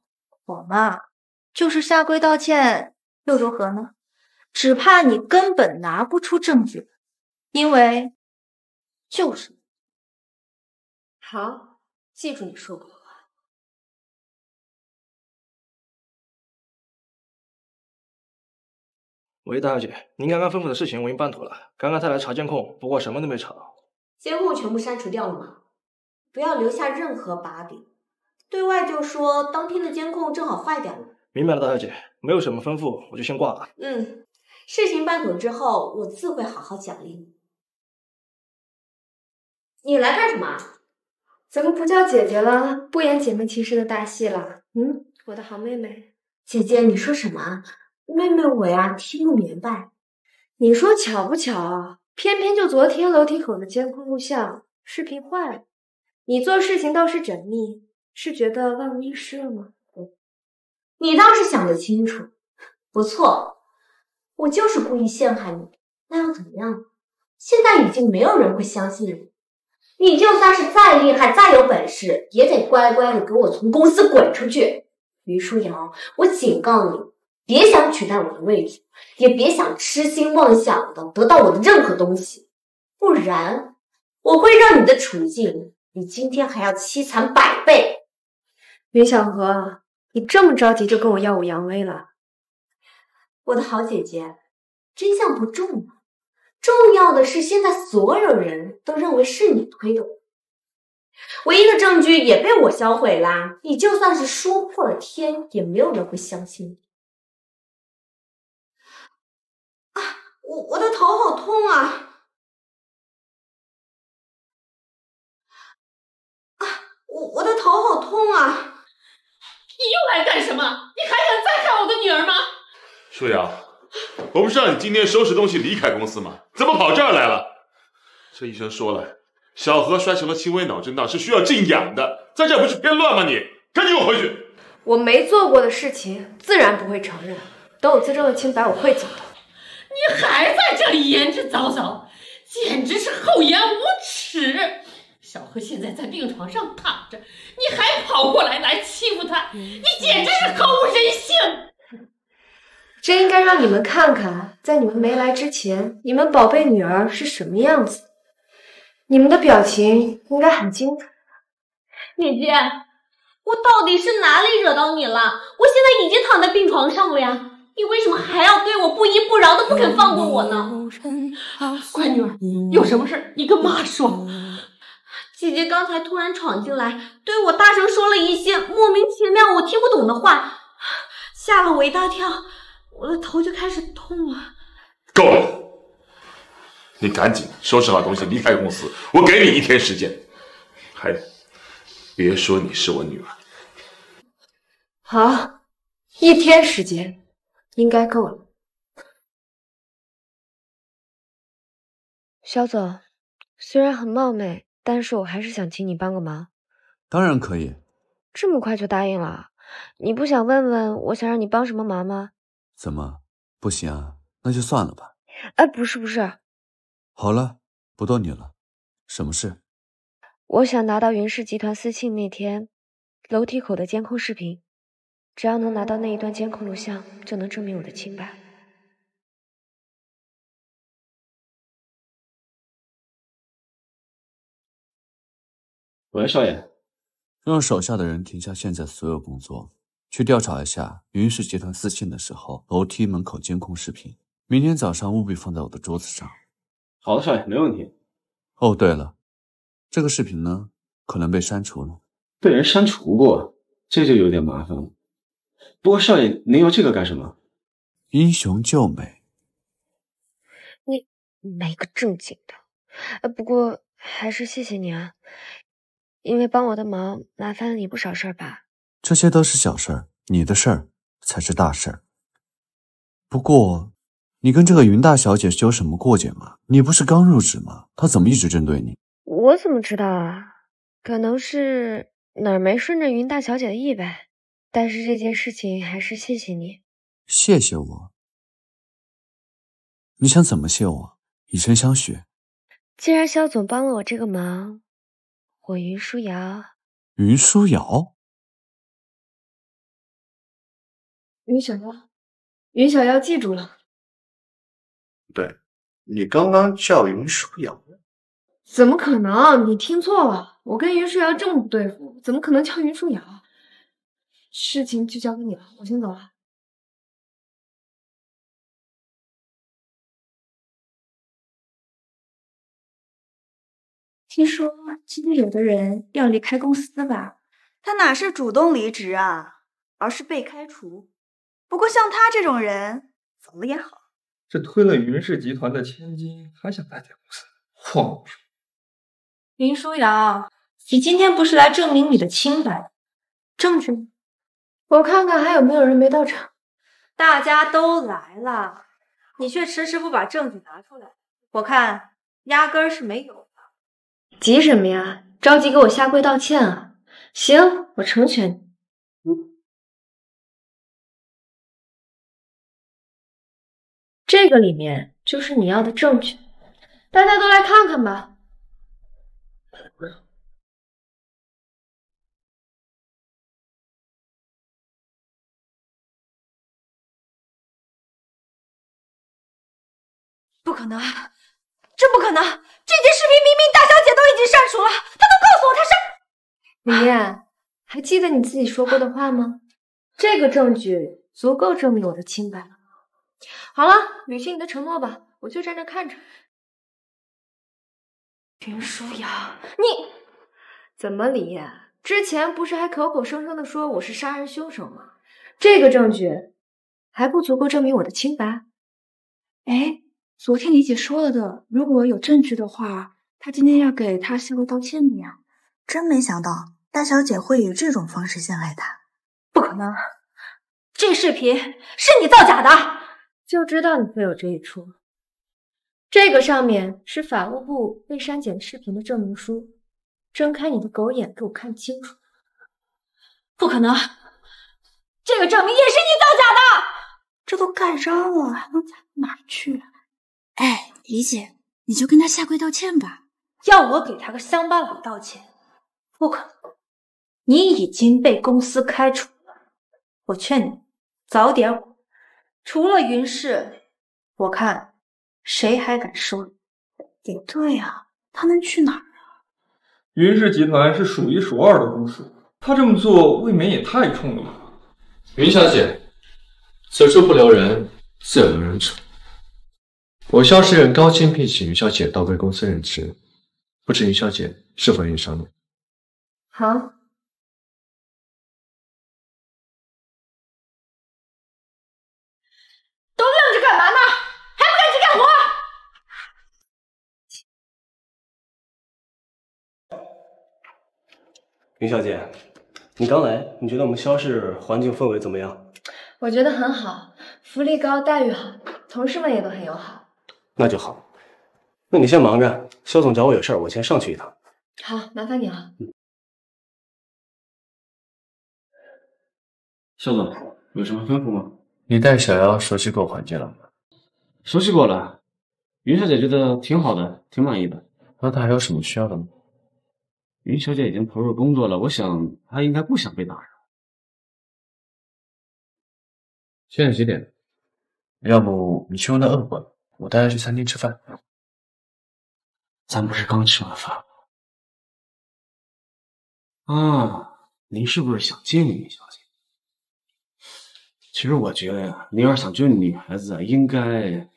我嘛就是下跪道歉又如何呢？只怕你根本拿不出证据，因为就是好，记住你说过的话。喂，大小姐，您刚刚吩咐的事情我已经办妥了。刚刚他来查监控，不过什么都没查到。监控全部删除掉了吗？不要留下任何把柄。对外就说当天的监控正好坏掉了。明白了，大小姐，没有什么吩咐，我就先挂了。嗯，事情办妥之后，我自会好好奖励你。你来干什么？怎么不叫姐姐了？不演姐妹情深的大戏了？嗯，我的好妹妹。姐姐，你说什么？妹妹我呀，听不明白。你说巧不巧？偏偏就昨天楼梯口的监控录像视频坏了。你做事情倒是缜密，是觉得万无一失了吗？你倒是想得清楚，不错。我就是故意陷害你，那又怎么样？现在已经没有人会相信你。你就算是再厉害、再有本事，也得乖乖的给我从公司滚出去。于书瑶，我警告你，别想取代我的位置，也别想痴心妄想的得到我的任何东西，不然我会让你的处境比今天还要凄惨百倍。云小河，你这么着急就跟我耀武扬威了？我的好姐姐，真相不重要。重要的是，现在所有人都认为是你推的我，唯一的证据也被我销毁啦。你就算是说破了天，也没有人会相信你。啊，我我的头好痛啊！啊，我我的头好痛啊！你又来干什么？你还想再害我的女儿吗？舒瑶。我不是让你今天收拾东西离开公司吗？怎么跑这儿来了？这医生说了，小何摔成了轻微脑震荡，是需要静养的，在这不是添乱吗？你赶紧给我回去！我没做过的事情，自然不会承认。等我自证了清白，我会走的。你还在这里言之凿凿，简直是厚颜无耻！小何现在在病床上躺着，你还跑过来来欺负他，你简直是毫无人性！真应该让你们看看，在你们没来之前，你们宝贝女儿是什么样子。你们的表情应该很精彩。姐姐，我到底是哪里惹到你了？我现在已经躺在病床上了呀，你为什么还要对我不依不饶的，不肯放过我呢？乖女儿，有什么事你跟妈说。姐姐刚才突然闯进来，对我大声说了一些莫名其妙、我听不懂的话，吓了我一大跳。我的头就开始痛了。够了，你赶紧收拾好东西离开公司，我给你一天时间。还有，别说你是我女儿。好，一天时间应该够了。肖总，虽然很冒昧，但是我还是想请你帮个忙。当然可以。这么快就答应了？你不想问问我想让你帮什么忙吗？怎么不行啊？那就算了吧。哎，不是不是。好了，不逗你了。什么事？我想拿到云氏集团私庆那天楼梯口的监控视频，只要能拿到那一段监控录像，就能证明我的清白。喂，少爷，让手下的人停下现在所有工作。去调查一下云氏集团私信的时候楼梯门口监控视频，明天早上务必放在我的桌子上。好的，少爷，没问题。哦，对了，这个视频呢，可能被删除了。被人删除过，这就有点麻烦了。不过少爷，您要这个干什么？英雄救美。你没个正经的。呃，不过还是谢谢你啊，因为帮我的忙，麻烦了你不少事儿吧。这些都是小事儿，你的事儿才是大事儿。不过，你跟这个云大小姐是有什么过节吗？你不是刚入职吗？她怎么一直针对你？我怎么知道啊？可能是哪儿没顺着云大小姐的意呗。但是这件事情还是谢谢你。谢谢我？你想怎么谢我？以身相许？既然肖总帮了我这个忙，我云舒瑶。云舒瑶。云小妖，云小妖记住了。对，你刚刚叫云舒瑶？怎么可能？你听错了，我跟云舒瑶这么不对付，怎么可能叫云舒瑶？事情就交给你了，我先走了。听说今天有的人要离开公司吧？他哪是主动离职啊，而是被开除。不过像他这种人，走了也好。这推了云氏集团的千金，还想待在公司，荒谬！林舒瑶，你今天不是来证明你的清白？证据呢？我看看还有没有人没到场。大家都来了，你却迟迟不把证据拿出来，我看压根儿是没有的。急什么呀？着急给我下跪道歉啊？行，我成全你。这个里面就是你要的证据，大家都来看看吧。不可能，这不可能！这件视频明明大小姐都已经删除了，她都告诉我她删。李艳，还记得你自己说过的话吗？这个证据足够证明我的清白了。好了，履行你的承诺吧，我就站这看着。云舒瑶，你怎么，李艳？之前不是还口口声声的说我是杀人凶手吗？这个证据还不足够证明我的清白？哎，昨天李姐说了的，如果有证据的话，她今天要给他下跪道歉的呀。真没想到大小姐会以这种方式陷害他。不可能，这视频是你造假的。就知道你会有这一出。这个上面是法务部被删减视频的证明书，睁开你的狗眼，给我看清楚！不可能，这个证明也是你造假的。这都盖章了，还能假到哪儿去？哎，李姐，你就跟他下跪道歉吧。要我给他个乡巴佬道歉？不可能！你已经被公司开除了，我劝你早点滚。除了云氏，我看谁还敢收你？也对啊，他能去哪儿啊？云氏集团是数一数二的公司，他这么做未免也太冲了吧？云小姐，此处不留人，自有留人处。我萧氏人高薪聘请云小姐到贵公司任职，不知云小姐是否愿意上路？好。都愣着干嘛呢？还不赶紧干活！云小姐，你刚来，你觉得我们萧氏环境氛围怎么样？我觉得很好，福利高，待遇好，同事们也都很友好。那就好，那你先忙着，肖总找我有事儿，我先上去一趟。好，麻烦你了。肖总有什么吩咐吗？你带小妖熟悉过环境了吗？熟悉过了，云小姐觉得挺好的，挺满意的。那她还有什么需要的吗？云小姐已经投入工作了，我想她应该不想被打扰。现在几点？要不你去问她饿不饿，我带她去餐厅吃饭。咱不是刚吃完饭吗？啊，您是不是想见云小姐？其实我觉得呀，您要是想追女孩子啊，应该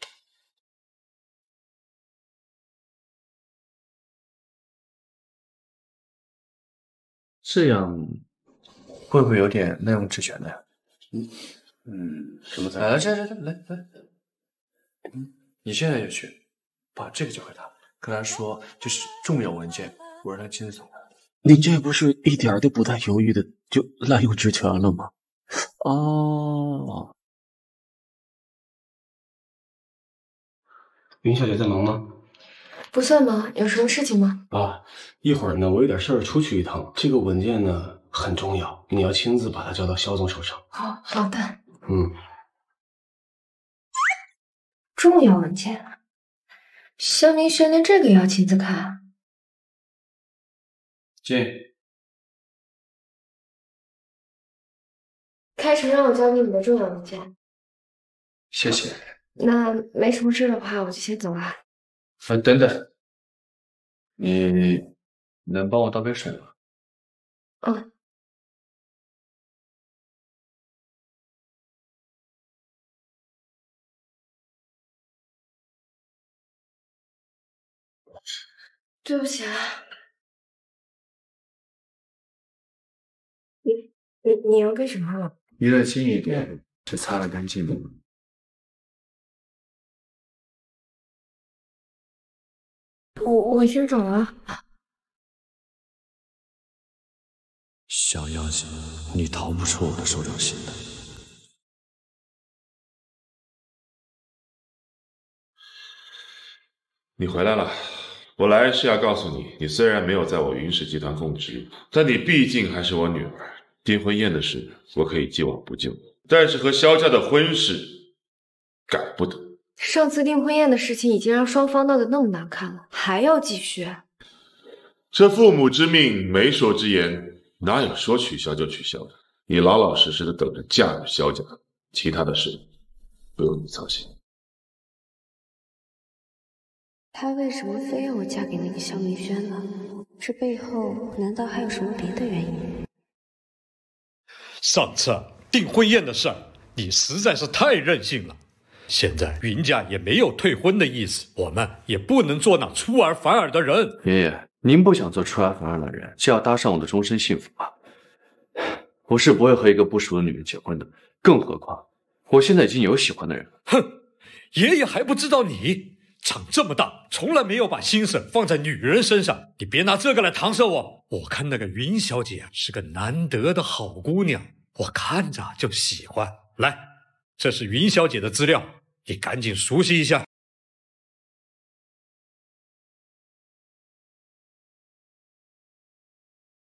这样，会不会有点滥用职权呢？嗯嗯，什么？来来来来来来，嗯，你现在就去把这个交给他，跟他说这是重要文件，我让他亲自送来。你这不是一点都不带犹豫的就滥用职权了吗？哦，云小姐在忙吗？不算忙，有什么事情吗？啊，一会儿呢，我有点事儿出去一趟。这个文件呢很重要，你要亲自把它交到肖总手上。好好的。嗯，重要文件，萧明轩连这个也要亲自看。进。开成让我交给你的重要文件。谢谢。那没什么事的话，我就先走了。啊，等等，你能帮我倒杯水吗？嗯。对不起啊你你你要干什么啊？离得近一点这擦了干净吗？我我先走了。小妖精你逃不出我的手掌心的。你回来了。我来是要告诉你，你虽然没有在我云氏集团供职，但你毕竟还是我女儿。订婚宴的事我可以既往不咎，但是和萧家的婚事改不得。上次订婚宴的事情已经让双方闹得那么难看了，还要继续？这父母之命，媒妁之言，哪有说取消就取消的？你老老实实的等着嫁入萧家，其他的事不用你操心。他为什么非要我嫁给那个萧明轩呢？这背后难道还有什么别的原因？上次订婚宴的事儿，你实在是太任性了。现在云家也没有退婚的意思，我们也不能做那出尔反尔的人。爷爷，您不想做出尔反尔的人，就要搭上我的终身幸福吧？我是不会和一个不熟的女人结婚的，更何况我现在已经有喜欢的人了。哼，爷爷还不知道你长这么大，从来没有把心思放在女人身上。你别拿这个来搪塞我。我看那个云小姐是个难得的好姑娘，我看着就喜欢。来，这是云小姐的资料，你赶紧熟悉一下。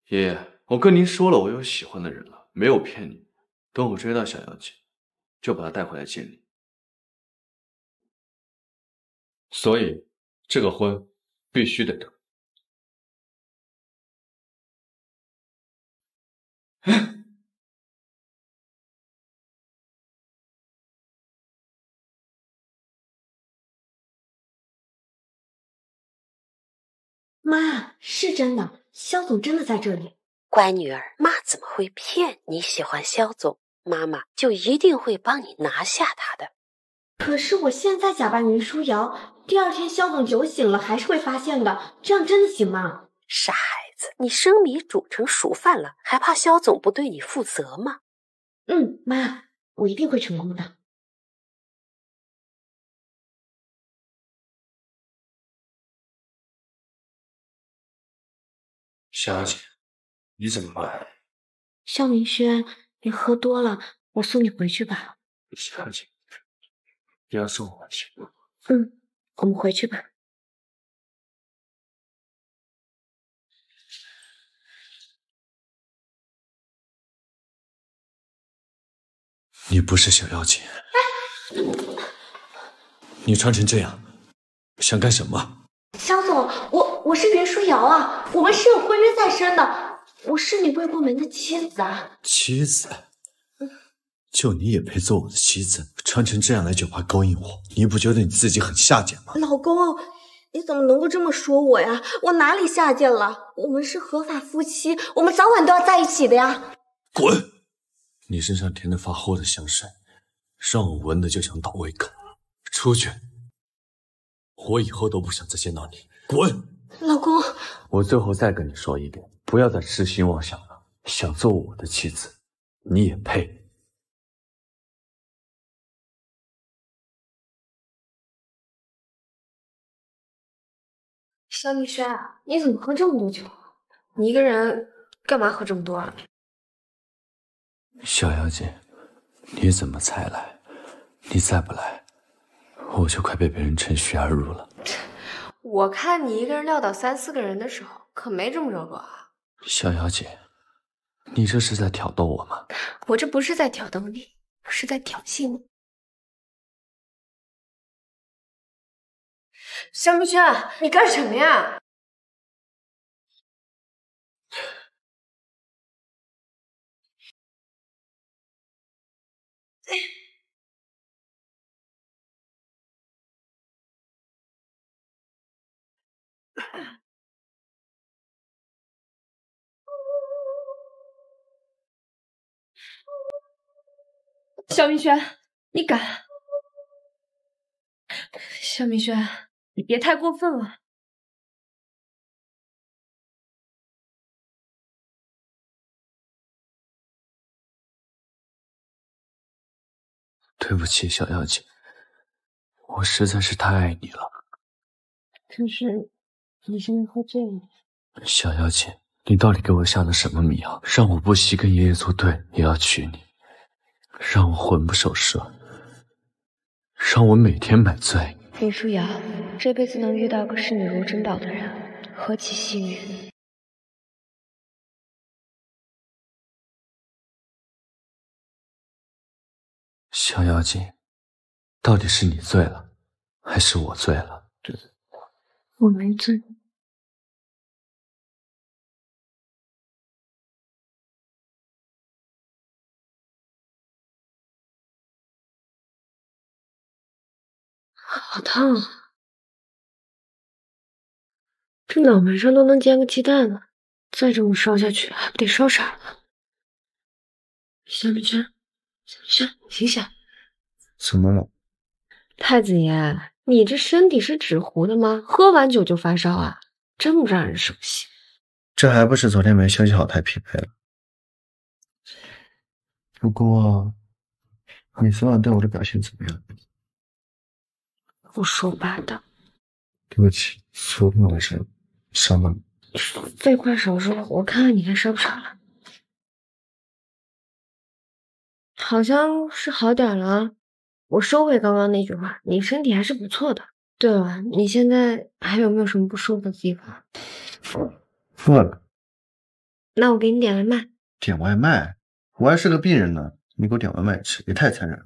爷爷，我跟您说了，我有喜欢的人了，没有骗你。等我追到小妖精，就把她带回来见你。所以，这个婚必须得等。妈，是真的，肖总真的在这里。乖女儿，妈怎么会骗你喜欢肖总？妈妈就一定会帮你拿下他的。可是我现在假扮云舒瑶，第二天肖总酒醒了还是会发现的，这样真的行吗？傻孩子，你生米煮成熟饭了，还怕肖总不对你负责吗？嗯，妈，我一定会成功的。小姐，你怎么办？肖明轩，你喝多了，我送你回去吧。小妖精，你要送我回去？嗯，我们回去吧。你不是小妖精，你穿成这样，想干什么？肖总，我我是袁舒瑶啊，我们是有婚约在身的，我是你未过门的妻子啊。妻子？就你也配做我的妻子？穿成这样来酒吧勾引我，你不觉得你自己很下贱吗？老公，你怎么能够这么说我呀？我哪里下贱了？我们是合法夫妻，我们早晚都要在一起的呀。滚！你身上甜的发齁的香水，让我闻的就想倒胃口。出去！我以后都不想再见到你。滚！老公，我最后再跟你说一遍，不要再痴心妄想了。想做我的妻子，你也配？肖明轩，你怎么喝这么多酒？你一个人干嘛喝这么多啊？小妖精，你怎么才来？你再不来，我就快被别人趁虚而入了。我看你一个人撂倒三四个人的时候，可没这么热络啊。小妖精，你这是在挑逗我吗？我这不是在挑逗你，我是在挑衅你。肖明轩，你干什么呀？肖明轩，你敢？肖明轩，你别太过分了。对不起，小妖精，我实在是太爱你了。可是，你竟然会这样！小妖精，你到底给我下了什么迷药，让我不惜跟爷爷作对也要娶你，让我魂不守舍，让我每天买醉？林舒瑶，这辈子能遇到个视你如珍宝的人，何其幸运！小妖精，到底是你醉了，还是我醉了？我没醉。好烫啊！这脑门上都能煎个鸡蛋了，再这么烧下去，还不得烧傻了？夏明轩，夏明轩，醒醒！怎么了？太子爷，你这身体是纸糊的吗？喝完酒就发烧啊？真不让人省心。这还不是昨天没休息好太疲惫了。不过，你昨晚对我的表现怎么样？胡说八道！对不起，昨天晚上伤了你。废话少说，我看看你还烧不烧了。好像是好点了。我收回刚刚那句话，你身体还是不错的。对了，你现在还有没有什么不舒服的地方？饿了。那我给你点外卖。点外卖？我还是个病人呢，你给我点外卖吃，也太残忍了。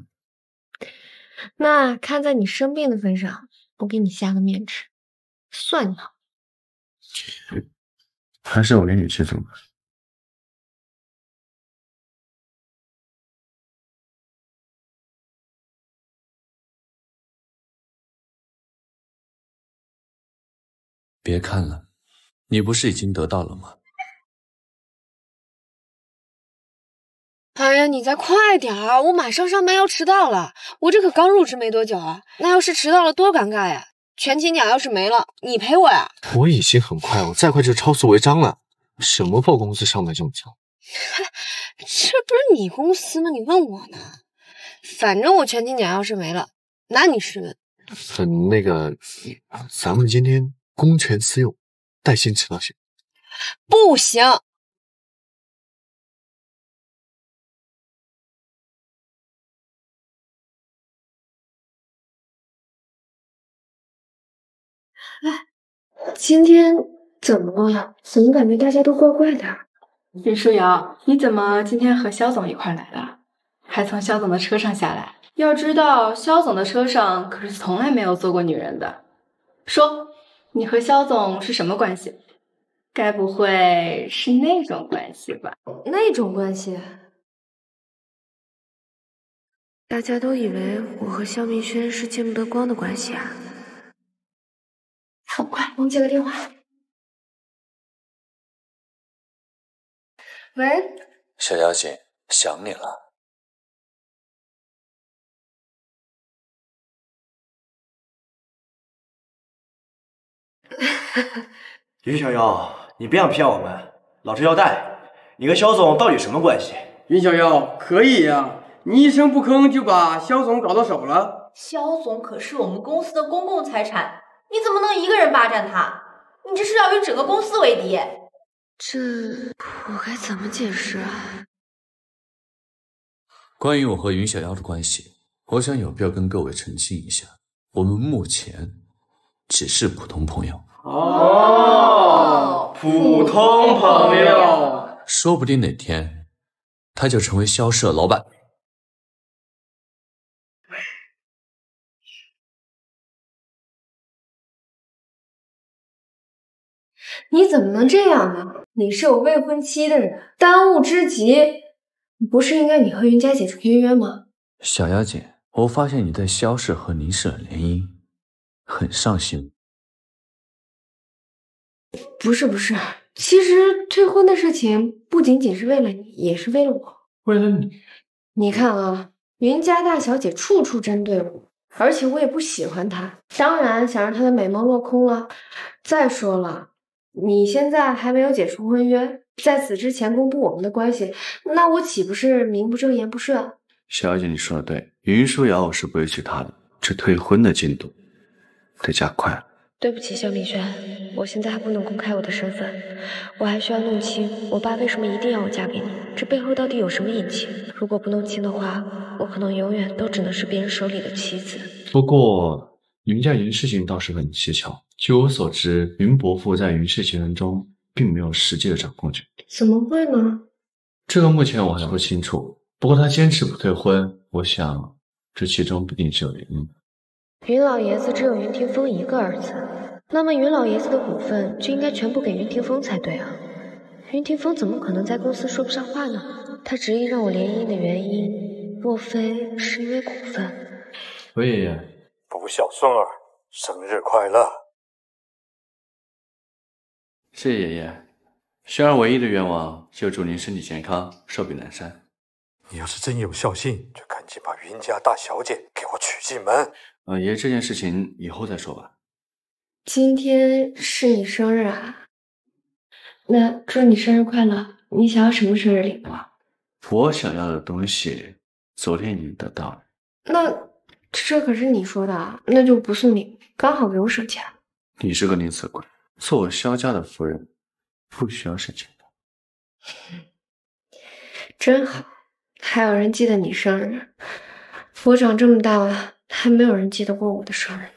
那看在你生病的份上，我给你下个面吃，算你好。还是我给你吃怎么办？别看了，你不是已经得到了吗？哎呀，你再快点儿！我马上上班要迟到了，我这可刚入职没多久啊，那要是迟到了多尴尬呀！全勤奖要是没了，你赔我呀！我已经很快，我再快就超速违章了。什么破公司上班这么久？这不是你公司吗？你问我呢？反正我全勤奖要是没了，拿你试问？嗯，那个，咱们今天公权私用，带薪迟到行？不行。哎，今天怎么了？怎么感觉大家都怪怪的？林舒瑶，你怎么今天和肖总一块来了？还从肖总的车上下来？要知道，肖总的车上可是从来没有坐过女人的。说，你和肖总是什么关系？该不会是那种关系吧？那种关系？大家都以为我和肖明轩是见不得光的关系啊。快，我接个电话。喂，小妖精，想你了。云小妖，你别想骗我们，老实交代你跟肖总到底什么关系？云小妖，可以呀，你一声不吭就把肖总搞到手了。肖总可是我们公司的公共财产。你怎么能一个人霸占他？你这是要与整个公司为敌？这我该怎么解释啊？关于我和云小妖的关系，我想有必要跟各位澄清一下，我们目前只是普通朋友。哦，普通朋友，说不定哪天他就成为萧社老板。你怎么能这样呢？你是有未婚妻的人，当务之急不是应该你和云家解除约约吗？小妖姐，我发现你对萧氏和宁氏的联姻很上心。不是不是，其实退婚的事情不仅仅是为了你，也是为了我。为了你？你看啊，云家大小姐处处针对我，而且我也不喜欢她，当然想让她的美梦落空了。再说了。你现在还没有解除婚约，在此之前公布我们的关系，那我岂不是名不正言不顺？小姐，你说的对，云舒瑶我是不会娶她的，这退婚的进度得加快了。对不起，肖明轩，我现在还不能公开我的身份，我还需要弄清我爸为什么一定要我嫁给你，这背后到底有什么隐情？如果不弄清的话，我可能永远都只能是别人手里的棋子。不过云家云氏集团倒是很蹊跷，据我所知，云伯父在云氏集团中并没有实际的掌控权。怎么会呢？这个目前我还不清楚。不过他坚持不退婚，我想这其中必定是有原因的。云老爷子只有云霆锋一个儿子，那么云老爷子的股份就应该全部给云霆锋才对啊！云霆锋怎么可能在公司说不上话呢？他执意让我联姻的原因，莫非是因为股份？喂爷爷，不孝孙儿，生日快乐！谢谢爷爷。轩儿唯一的愿望就祝您身体健康，寿比南山。你要是真有孝心，就赶紧把云家大小姐给我娶进门。呃，爷，这件事情以后再说吧。今天是你生日啊？那祝你生日快乐！你想要什么生日礼物啊？我想要的东西，昨天已经得到了。那这可是你说的啊，那就不送礼，刚好给我省钱。你是个吝啬鬼，做我萧家的夫人，不需要省钱的。真好，还有人记得你生日。我长这么大了。还没有人记得过我的生日。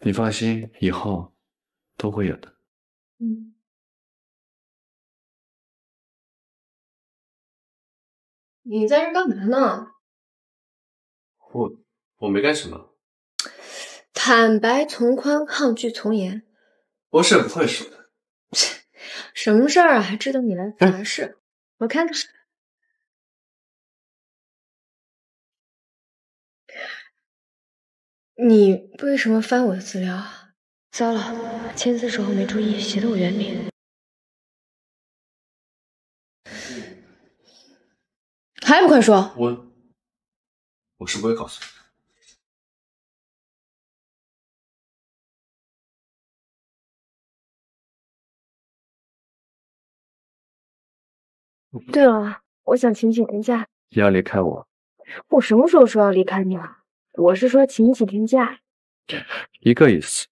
你放心，以后都会有的。嗯。你在这干嘛呢？我我没干什么。坦白从宽，抗拒从严。我是不会说的。什么事儿啊？还值得你来烦事？我看看。你为什么翻我的资料啊？糟了，签字时候没注意，写的我原名。还不快说！我我是不会告诉你。对了，我想请几天假。你要离开我？我什么时候说要离开你了？我是说请几天假，一个意思。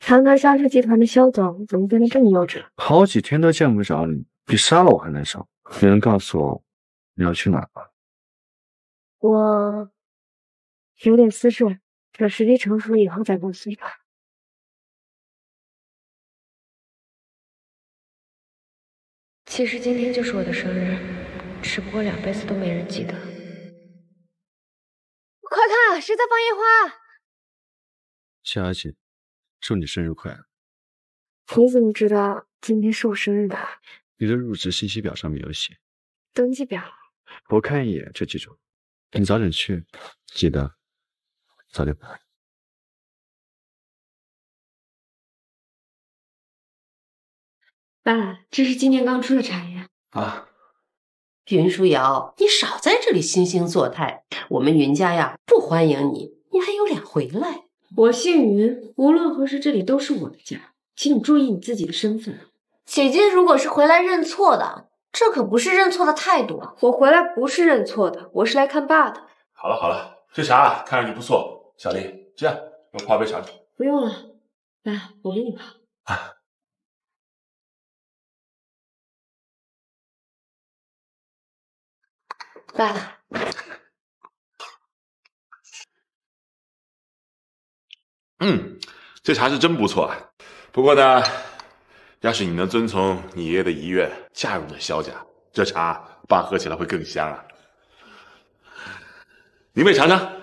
堂堂萧氏集团的肖总，怎么变得这么幼稚了？好几天都见不着你，比杀了我还难受。你能告诉我你要去哪吗？我有点私事，等时机成熟以后再告诉你吧。其实今天就是我的生日，只不过两辈子都没人记得。快看，谁在放烟花？夏姐，祝你生日快乐！你怎么知道今天是我生日的？你的入职信息表上面有写。登记表？我看一眼就记住。你早点去，记得早点回来。爸，这是今年刚出的茶叶。啊。云舒瑶，你少在这里惺惺作态。我们云家呀，不欢迎你，你还有脸回来？我姓云，无论何时，这里都是我的家，请你注意你自己的身份。姐姐如果是回来认错的，这可不是认错的态度啊！我回来不是认错的，我是来看爸的。好了好了，这茶看上去不错，小丽，这样给我泡杯茶。不用了，爸，我给你泡。啊。爸，嗯，这茶是真不错啊。不过呢，要是你能遵从你爷爷的遗愿，嫁入了萧家，这茶爸喝起来会更香啊。您妹尝尝。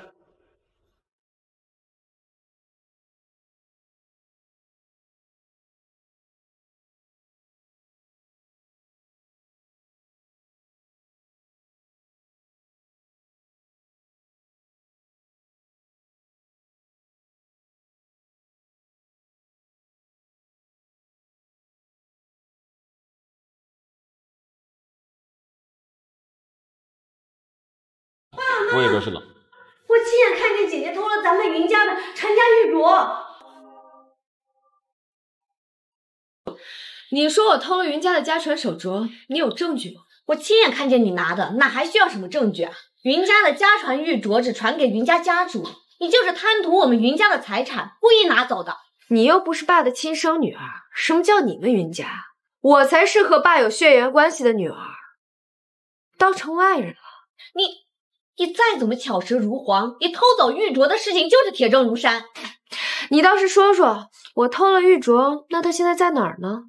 陈家玉镯。你说我偷了云家的家传手镯，你有证据吗？我亲眼看见你拿的，哪还需要什么证据啊？云家的家传玉镯只传给云家家主，你就是贪图我们云家的财产，故意拿走的。你又不是爸的亲生女儿，什么叫你们云家？我才是和爸有血缘关系的女儿，当成外人了。你，你再怎么巧舌如簧，你偷走玉镯的事情就是铁证如山。你倒是说说，我偷了玉镯，那它现在在哪儿呢？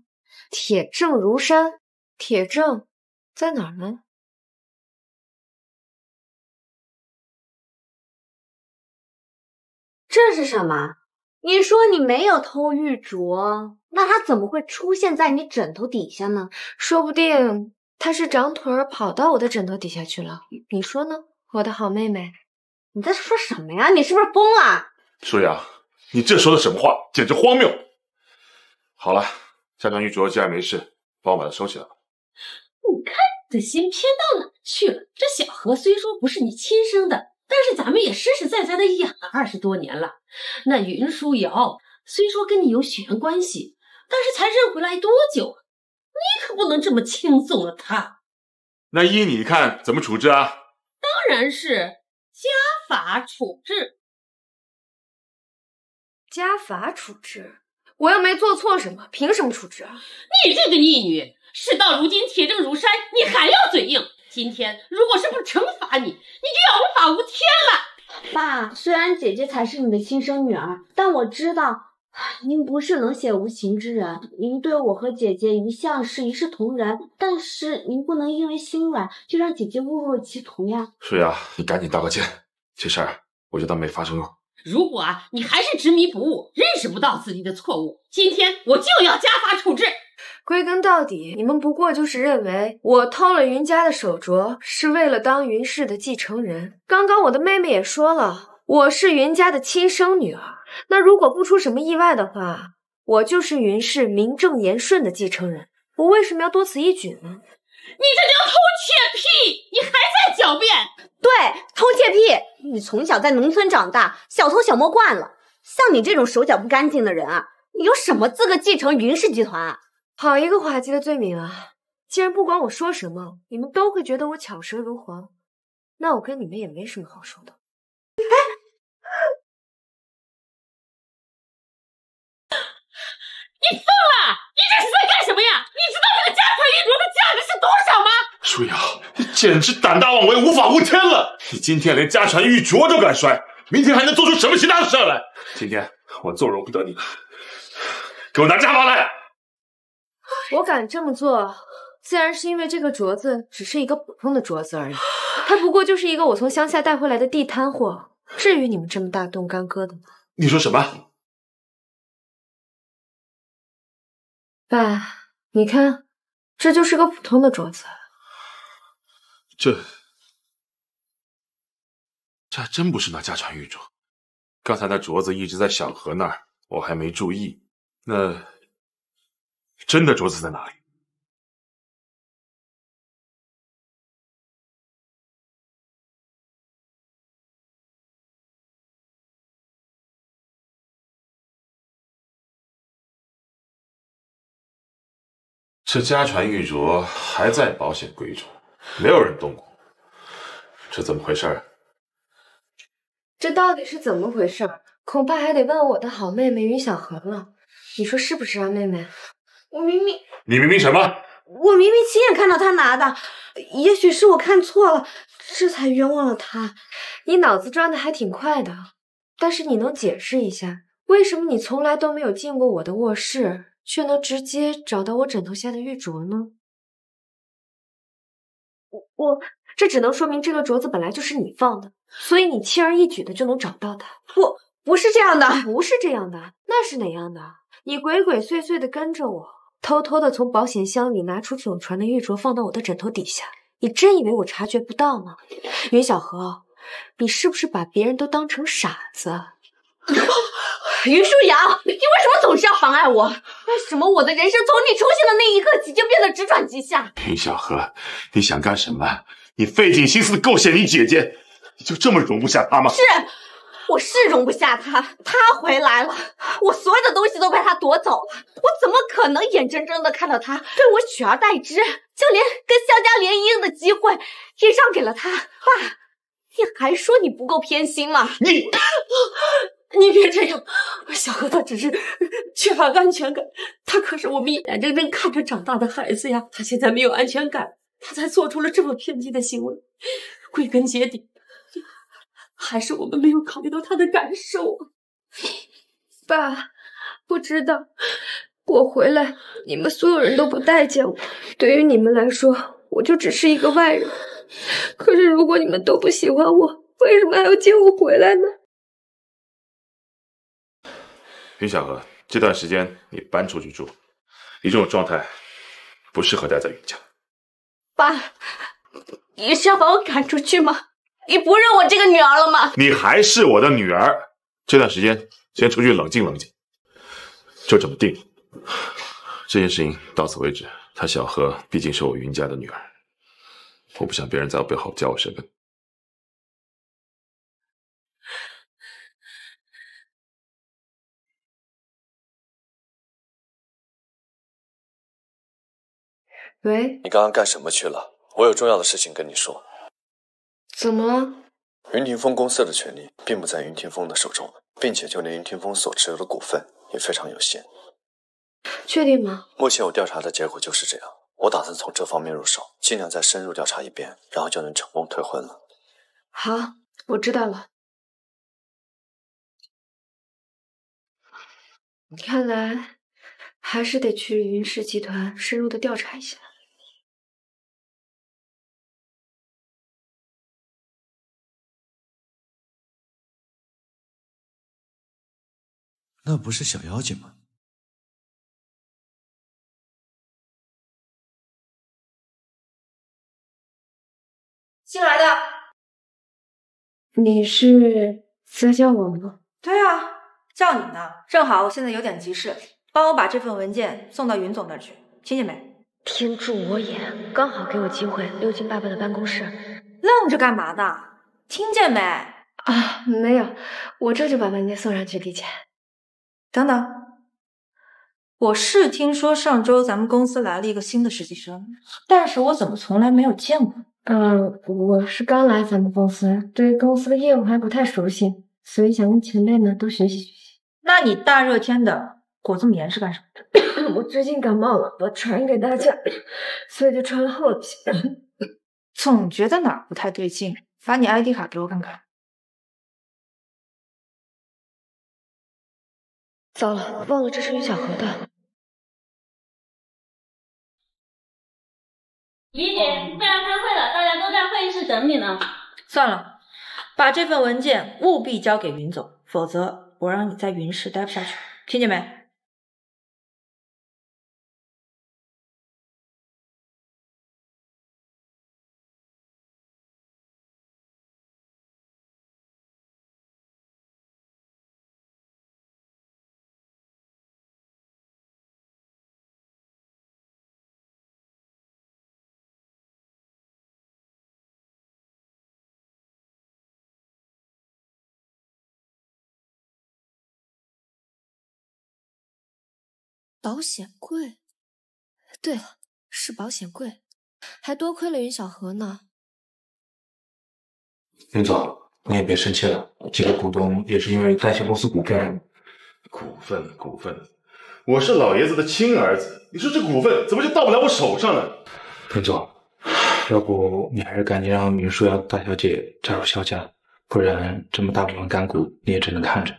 铁证如山，铁证在哪儿呢？这是什么？你说你没有偷玉镯，那它怎么会出现在你枕头底下呢？说不定它是长腿跑到我的枕头底下去了。你说呢，我的好妹妹？你在说什么呀？你是不是疯了？舒雅，你这说的什么话？简直荒谬！好了，家传玉镯既然没事，帮我把它收起来吧。你看你的心偏到哪去了？这小何虽说不是你亲生的。但是咱们也实实在在的养了二十多年了。那云舒瑶虽说跟你有血缘关系，但是才认回来多久？你可不能这么轻松了他。那依你看怎么处置啊？当然是家法处置。家法处置？我又没做错什么，凭什么处置啊？你这个逆女，事到如今铁证如山，你还要嘴硬？今天如果是不惩罚你，你就要无法无天了。爸，虽然姐姐才是你的亲生女儿，但我知道您不是冷血无情之人，您对我和姐姐一向是一视同仁。但是您不能因为心软就让姐姐误入歧途呀。舒雅，你赶紧道个歉，这事儿我就当没发生过。如果啊，你还是执迷不悟，认识不到自己的错误，今天我就要家法处置。归根到底，你们不过就是认为我偷了云家的手镯，是为了当云氏的继承人。刚刚我的妹妹也说了，我是云家的亲生女儿。那如果不出什么意外的话，我就是云氏名正言顺的继承人。我为什么要多此一举呢？你这叫偷窃癖！你还在狡辩？对，偷窃癖！你从小在农村长大，小偷小摸惯了，像你这种手脚不干净的人啊，你有什么资格继承云氏集团啊？好一个滑稽的罪名啊！既然不管我说什么，你们都会觉得我巧舌如簧，那我跟你们也没什么好说的。哎，你疯了！你这是在干什么呀？你知道这个家传玉镯的价值是多少吗？舒瑶，你简直胆大妄为，无法无天了！你今天连家传玉镯都敢摔，明天还能做出什么其他的事来？今天我纵容不得你了，给我拿家法来！我敢这么做，自然是因为这个镯子只是一个普通的镯子而已，它不过就是一个我从乡下带回来的地摊货，至于你们这么大动干戈的吗？你说什么？爸，你看，这就是个普通的镯子。这，这还真不是那家传玉镯。刚才那镯子一直在小何那儿，我还没注意。那。真的镯子在哪里？这家传玉镯还在保险柜中，没有人动过，这怎么回事？这到底是怎么回事？恐怕还得问我的好妹妹云小荷了。你说是不是啊，妹妹？我明明，你明明什么？我明明亲眼看到他拿的，也许是我看错了，这才冤枉了他。你脑子转的还挺快的，但是你能解释一下，为什么你从来都没有进过我的卧室，却能直接找到我枕头下的玉镯呢？我我，这只能说明这个镯子本来就是你放的，所以你轻而易举的就能找到它。不，不是这样的，不是这样的，那是哪样的？你鬼鬼祟祟的跟着我。偷偷的从保险箱里拿出总传的玉镯，放到我的枕头底下。你真以为我察觉不到吗？云小河，你是不是把别人都当成傻子？云舒瑶，你为什么总是要妨碍我？为什么我的人生从你出现的那一刻起就变得直转直下？云小河，你想干什么？你费尽心思的构陷你姐姐，你就这么容不下她吗？是，我是容不下她。她回来了，我所有的东西都被她夺走了，我怎么可能眼睁睁的看到她对我取而代之，就连跟萧家联姻的机会也让给了她？爸，你还说你不够偏心吗？你，你别这样，小何他只是缺乏安全感，他可是我们眼睁睁看着长大的孩子呀，他现在没有安全感，他才做出了这么偏激的行为，归根结底。还是我们没有考虑到他的感受啊，爸，不知道我回来，你们所有人都不待见我，对于你们来说，我就只是一个外人。可是如果你们都不喜欢我，为什么还要接我回来呢？云小河，这段时间你搬出去住，你这种状态不适合待在云家。爸，你是要把我赶出去吗？你不认我这个女儿了吗？你还是我的女儿。这段时间先出去冷静冷静，就这么定。这件事情到此为止。她小何毕竟是我云家的女儿，我不想别人在我背后叫我什么。喂，你刚刚干什么去了？我有重要的事情跟你说。怎么了？云霆锋公司的权利并不在云霆锋的手中，并且就连云霆锋所持有的股份也非常有限。确定吗？目前我调查的结果就是这样。我打算从这方面入手，尽量再深入调查一遍，然后就能成功退婚了。好，我知道了。看来还是得去云氏集团深入的调查一下。那不是小妖精吗？新来的，你是在叫我吗？对啊，叫你呢。正好我现在有点急事，帮我把这份文件送到云总那儿去，听见没？天助我也，刚好给我机会溜进爸爸的办公室。愣着干嘛呢？听见没？啊，没有，我这就把文件送上去，丽姐。等等，我是听说上周咱们公司来了一个新的实习生，但是我怎么从来没有见过？嗯，我是刚来咱们公司，对公司的业务还不太熟悉，所以想跟前辈们多学习学习。那你大热天的裹这么严是干什么的？我最近感冒了，我传染给大家，所以就穿了厚些。总觉得哪儿不太对劲，把你 ID 卡给我看看。糟了，忘了这是于小河的。李姐，快要开会了，大家都在会议室等你呢。算了，把这份文件务必交给云总，否则我让你在云氏待不下去，听见没？保险柜，对了，是保险柜，还多亏了云小河呢。云总，你也别生气了，这个股东也是因为担心公司股份。股份，股份，我是老爷子的亲儿子，你说这股份怎么就到不了我手上呢？云总，要不你还是赶紧让云舒瑶大小姐加入萧家，不然这么大部分干股你也只能看着。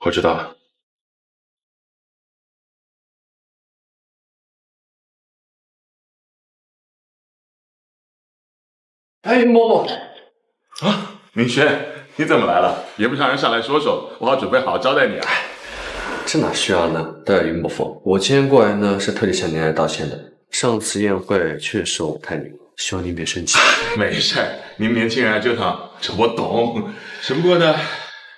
我知道了。哎，默默，啊，明轩，你怎么来了？也不让人上来说说，我好准备好招待你啊。这哪需要呢？戴云伯父，我今天过来呢是特地向您来道歉的。上次宴会确实我太牛了，希望您别生气。没事儿，你们年轻人爱折腾，这我懂。只不过呢，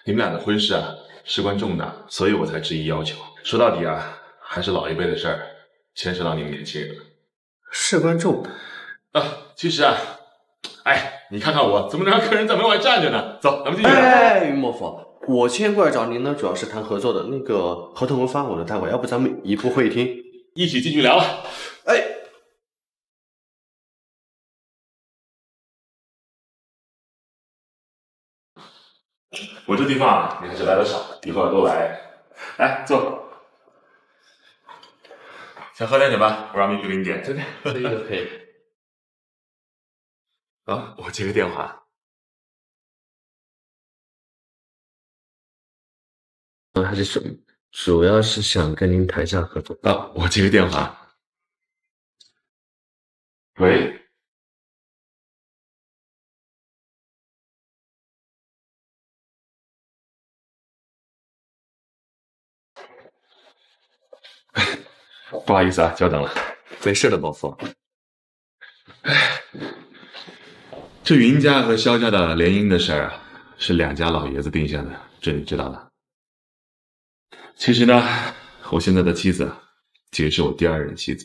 你们俩的婚事啊，事关重大，所以我才执意要求。说到底啊，还是老一辈的事儿，牵涉到你们年轻人了。事关重大啊，其实啊。哎，你看看我怎么能让客人在门外站着呢？走，咱们进去。哎，云莫夫，我今天过来找您呢，主要是谈合作的。那个合同文发我的单位，要不咱们移步会议厅，一起进去聊吧。哎。我这地方啊，你还是来的少，以后要多来。来坐。想喝点什么？我让秘书给你点。这边这个可以。啊，我接个电话。我还是主主要是想跟您谈一下合作。啊，我接个电话。喂。不好意思啊，久等了。没事的，伯父。哎，这云家和萧家的联姻的事儿啊，是两家老爷子定下的，这你知道的。其实呢，我现在的妻子，其实是我第二任妻子。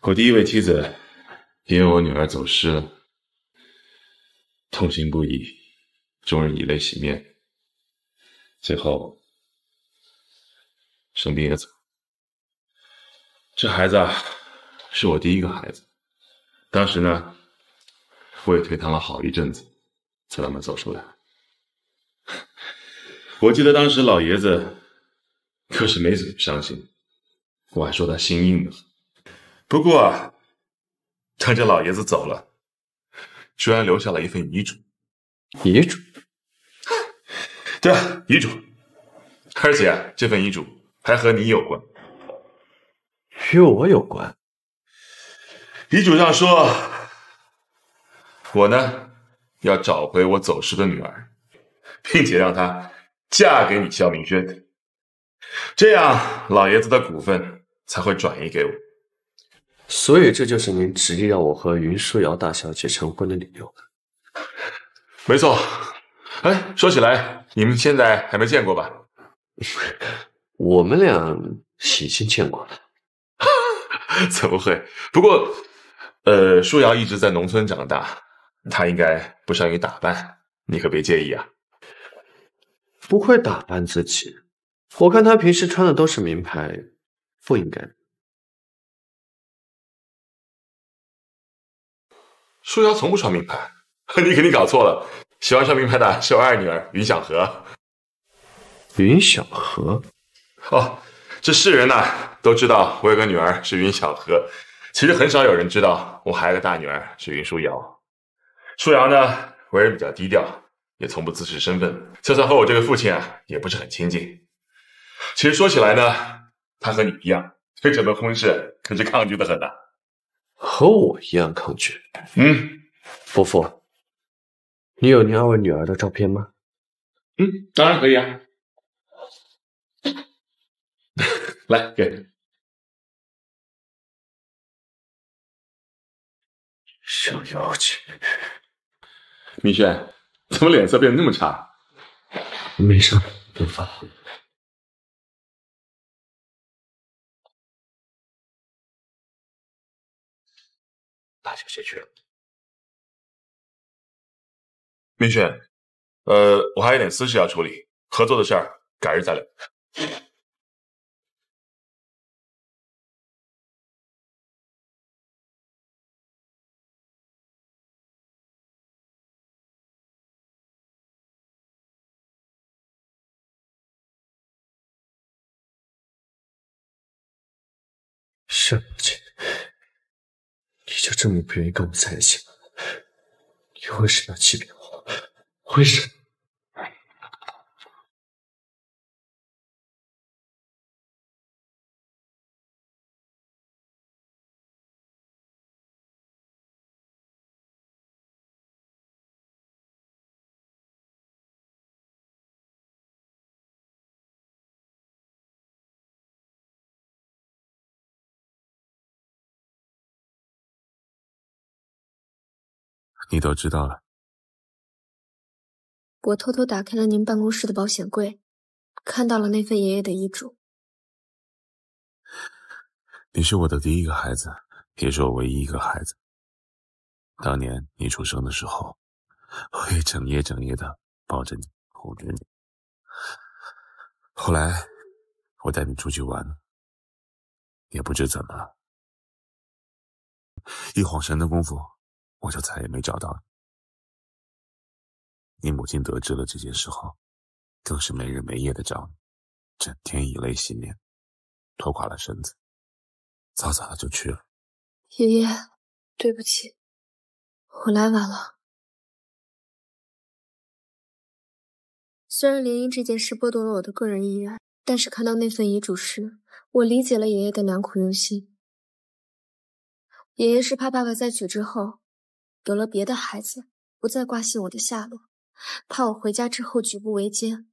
我第一位妻子因为我女儿走失了，痛心不已，终日以泪洗面，最后生病也走。这孩子啊，是我第一个孩子。当时呢，我也颓唐了好一阵子，才慢慢走出来。我记得当时老爷子可是没怎么伤心，我还说他心硬呢。不过啊，当这老爷子走了，居然留下了一份遗嘱。遗嘱？对啊，遗嘱。而且啊，这份遗嘱还和你有关。与我有关。遗嘱上说，我呢要找回我走失的女儿，并且让她嫁给你肖明轩，这样老爷子的股份才会转移给我。所以这就是您执意要我和云舒瑶大小姐成婚的理由。没错。哎，说起来，你们现在还没见过吧？我们俩已经见过了。怎么会？不过，呃，舒瑶一直在农村长大，她应该不善于打扮，你可别介意啊。不会打扮自己，我看她平时穿的都是名牌，不应该。舒瑶从不穿名牌，你肯定搞错了。喜欢穿名牌的是我二女儿云小荷。云小荷？哦。这世人呐都知道我有个女儿是云小荷，其实很少有人知道我还有个大女儿是云舒瑶。舒瑶呢为人比较低调，也从不自视身份，就算和我这个父亲啊也不是很亲近。其实说起来呢，他和你一样，对这门婚事可是抗拒的很呐。和我一样抗拒？嗯，伯父，你有您二位女儿的照片吗？嗯，当然可以啊。来，给小妖精，明轩，怎么脸色变得那么差？没事，不发。大小姐去了。明轩，呃，我还有点私事要处理，合作的事儿改日再聊。就这么不愿意跟我在一起吗？你为什么要欺骗我？为什么？你都知道了。我偷偷打开了您办公室的保险柜，看到了那份爷爷的遗嘱。你是我的第一个孩子，也是我唯一一个孩子。当年你出生的时候，我也整夜整夜的抱着你，哄着你。后来我带你出去玩，也不知怎么了，一晃神的功夫，我就再也没找到你。你母亲得知了这件事后，更是没日没夜的找你，整天以泪洗面，拖垮了身子，早早的就去了。爷爷，对不起，我来晚了。虽然联姻这件事剥夺了我的个人意愿，但是看到那份遗嘱时，我理解了爷爷的良苦用心。爷爷是怕爸爸在娶之后有了别的孩子，不再挂心我的下落，怕我回家之后举步维艰，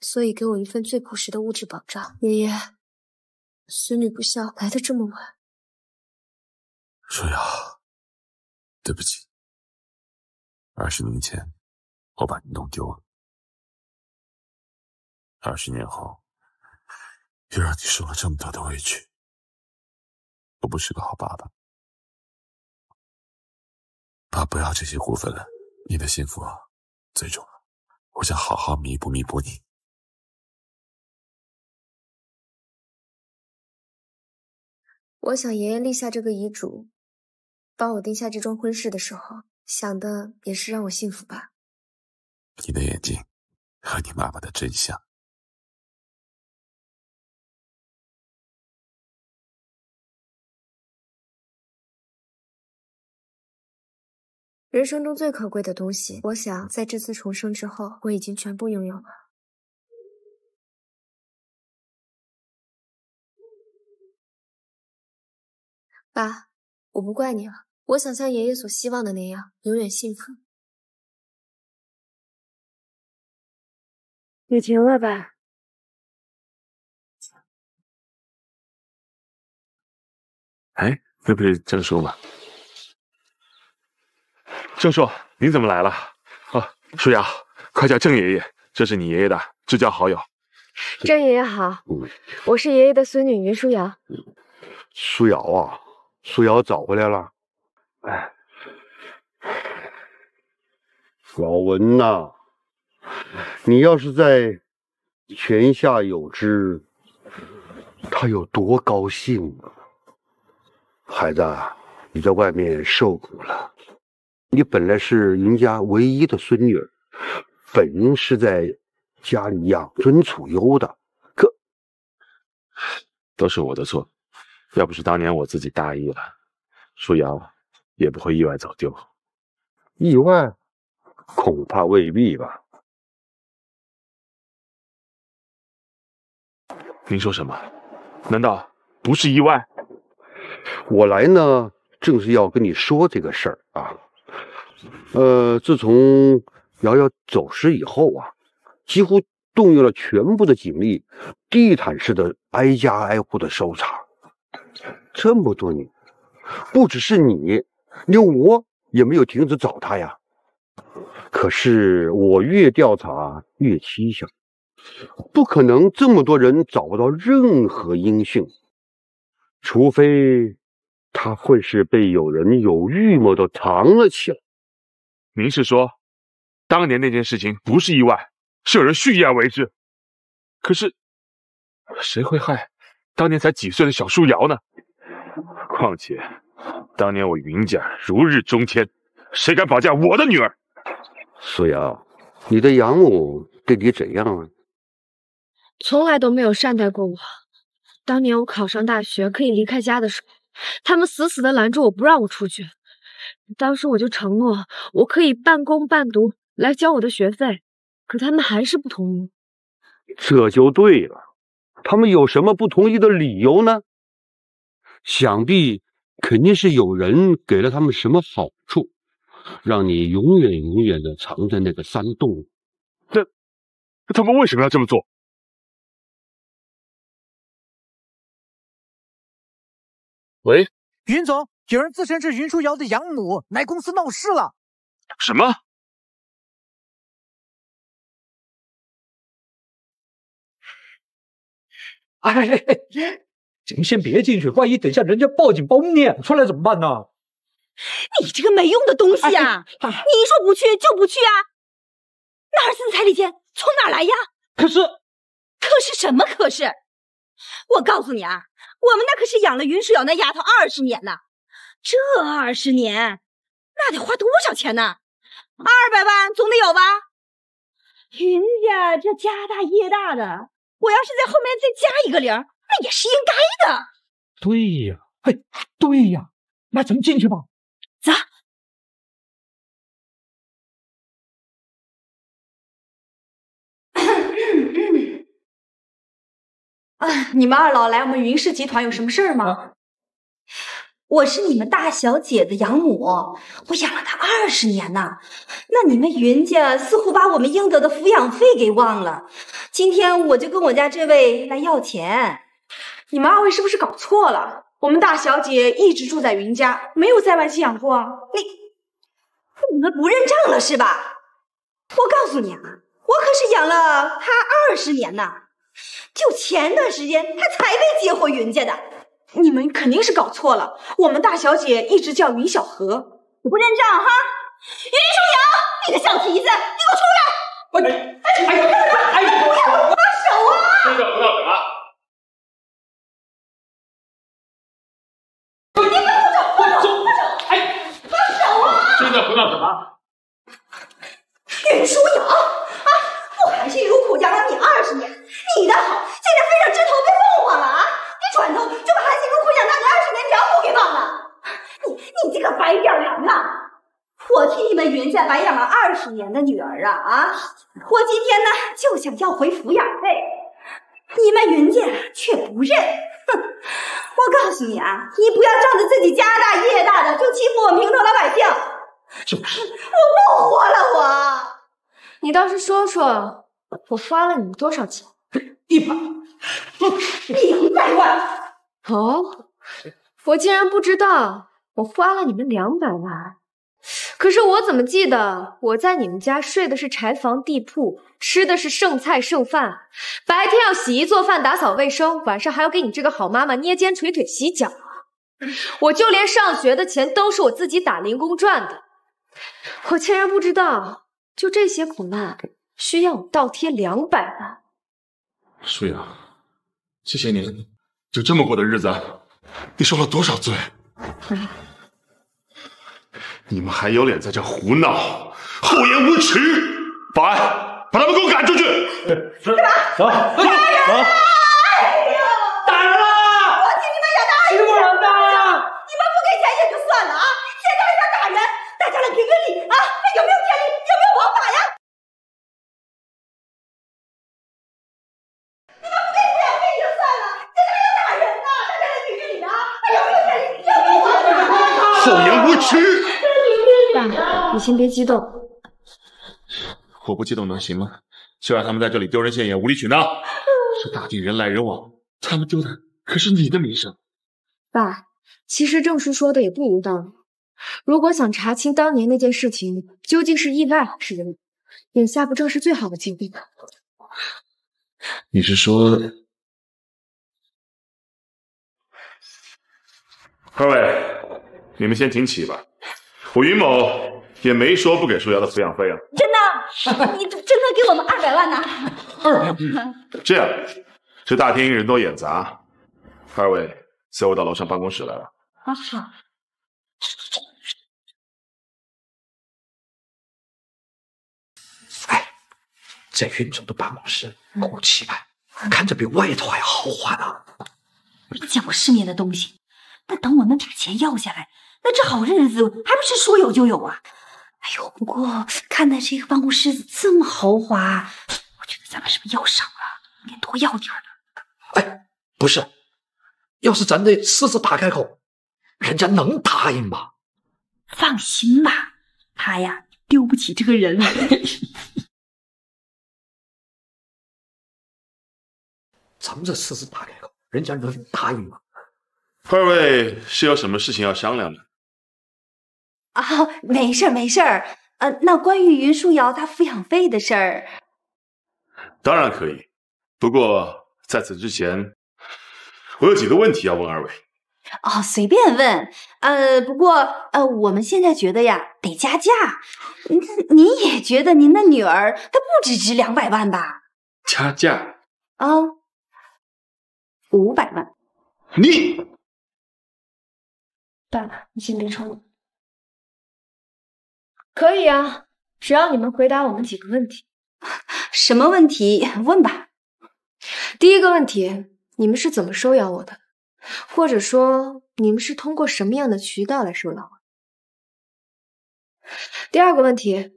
所以给我一份最朴实的物质保障。爷爷，孙女不孝，来的这么晚。舒瑶，对不起，二十年前我把你弄丢了，二十年后又让你受了这么大的委屈，我不是个好爸爸。爸，不要这些股份了，你的幸福最重要，我想好好弥补弥补你。我想爷爷立下这个遗嘱。帮我定下这桩婚事的时候，想的也是让我幸福吧。你的眼睛和你妈妈的真像。人生中最可贵的东西，我想在这次重生之后，我已经全部拥有了。爸，我不怪你了。我想像爷爷所希望的那样，永远幸福。雨停了吧。哎，那不是郑叔吗？郑叔，你怎么来了？啊，舒瑶，快叫郑爷爷，这是你爷爷的至交好友。郑爷爷好，我是爷爷的孙女云舒瑶。舒瑶啊，舒瑶找回来了。哎，老文呐，你要是在泉下有知，他有多高兴啊！孩子，你在外面受苦了。你本来是云家唯一的孙女，本应是在家里养尊处优的，可都是我的错。要不是当年我自己大意了，舒瑶。也不会意外走丢，意外恐怕未必吧？您说什么？难道不是意外？我来呢，正是要跟你说这个事儿啊。呃，自从瑶瑶走失以后啊，几乎动用了全部的警力，地毯式的挨家挨户的搜查。这么多年，不只是你。连我也没有停止找他呀。可是我越调查越蹊跷，不可能这么多人找不到任何音讯，除非他会是被有人有预谋的藏了起来。您是说，当年那件事情不是意外，是有人蓄意而为之？可是，谁会害当年才几岁的小舒瑶呢？况且。当年我云家如日中天，谁敢绑架我的女儿？苏瑶，你的养母对你怎样啊？从来都没有善待过我。当年我考上大学可以离开家的时候，他们死死的拦住我不让我出去。当时我就承诺我可以半工半读来交我的学费，可他们还是不同意。这就对了，他们有什么不同意的理由呢？想必。肯定是有人给了他们什么好处，让你永远永远的藏在那个山洞。那他们为什么要这么做？喂，云总，有人自称是云舒瑶的养母，来公司闹事了。什么？哎。您先别进去，万一等下人家报警把我撵出来怎么办呢？你这个没用的东西啊！你一说不去就不去啊？那儿子的彩礼钱从哪来呀？可是，可是什么？可是，我告诉你啊，我们那可是养了云舒瑶那丫头二十年呢，这二十年那得花多少钱呢？二百万总得有吧？云家这家大业大的，我要是在后面再加一个零，那也是应该的。对呀，嘿，对呀，那咱们进去吧。走。啊，你们二老来我们云氏集团有什么事儿吗？我是你们大小姐的养母，我养了她二十年呢。那你们云家似乎把我们应得的抚养费给忘了。今天我就跟我家这位来要钱。你们二位是不是搞错了？我们大小姐一直住在云家，没有在外寄养过。你你们不认账了是吧？我告诉你啊，我可是养了她二十年呢。就前段时间，她才被接回云家的。你们肯定是搞错了，我们大小姐一直叫云小荷。你不认账哈？云舒瑶，你个小蹄子，你给我出来！哎哎哎哎！不要放手啊！这叫不要？你给我走！放手！哎，放手啊！这叫不要什么？云舒瑶啊，我含辛茹苦养了你二十年，你的好现在飞上枝头变凤凰了啊！你转头就把含辛茹苦养大你二十年养母给忘了，你你这个白眼狼啊！我替白养了二十年的女儿啊啊！我今天呢就想要回抚养费，你们云家却不认，哼！我告诉你啊，你不要仗着自己家大业大的就欺负我们平头老百姓，就是我不活了我！你倒是说说，我花了你们多少钱？一百。不一百万。哦，我竟然不知道，我花了你们两百万。可是我怎么记得我在你们家睡的是柴房地铺，吃的是剩菜剩饭，白天要洗衣做饭、打扫卫生，晚上还要给你这个好妈妈捏肩捶腿、洗脚啊！我就连上学的钱都是我自己打零工赚的，我竟然不知道，就这些苦难需要我倒贴两百万。舒雅，这些年就这么过的日子，你受了多少罪？你们还有脸在这胡闹，厚颜无耻！保安，把他们给我赶出去！是，走，走，走。打人了！我替你们养的二十年，你们不给钱也就算了啊，现在还想打人，大家来评评理啊！有没有天理？有没有王法呀？你们不给抚养费也就算了，现在还要打人呢！大家来评评理啊！有没有天理？有没有王法？厚颜无耻！爸，你先别激动。我不激动能行吗？就让他们在这里丢人现眼、无理取闹。这大地人来人往，他们丢的可是你的名声。爸，其实郑叔说的也不无道理。如果想查清当年那件事情究竟是意外还是人为，眼下不正是最好的机会吗？你是说，二位，你们先请起吧。我云某也没说不给舒瑶的抚养费啊。真的？你真的给我们二百万呢？二百万。这样，这大厅人多眼杂，二位随我到楼上办公室来了。啊好。哎，在云总的办公室，够气派，看着比外头还要豪华呢。没见过世面的东西，那等我们把钱要下来，那这好日子还不是说有就有啊？哎呦，不过看在这个办公室这么豪华，我觉得咱们是不是要少了？应该多要点呢。哎，不是，要是咱得狮子大开口，人家能答应吗？放心吧，他呀丢不起这个人。咱们这狮子大开口，人家能答应吗？二位是有什么事情要商量的？啊，没事儿没事儿。呃，那关于云舒瑶她抚养费的事儿，当然可以。不过在此之前，我有几个问题要问二位。哦，随便问。呃，不过呃，我们现在觉得呀，得加价。您您也觉得您的女儿她不只值两百万吧？加价？啊，五百万。你，爸，你先别冲我。可以啊，只要你们回答我们几个问题。什么问题？问吧。第一个问题，你们是怎么收养我的？或者说，你们是通过什么样的渠道来收养我？第二个问题，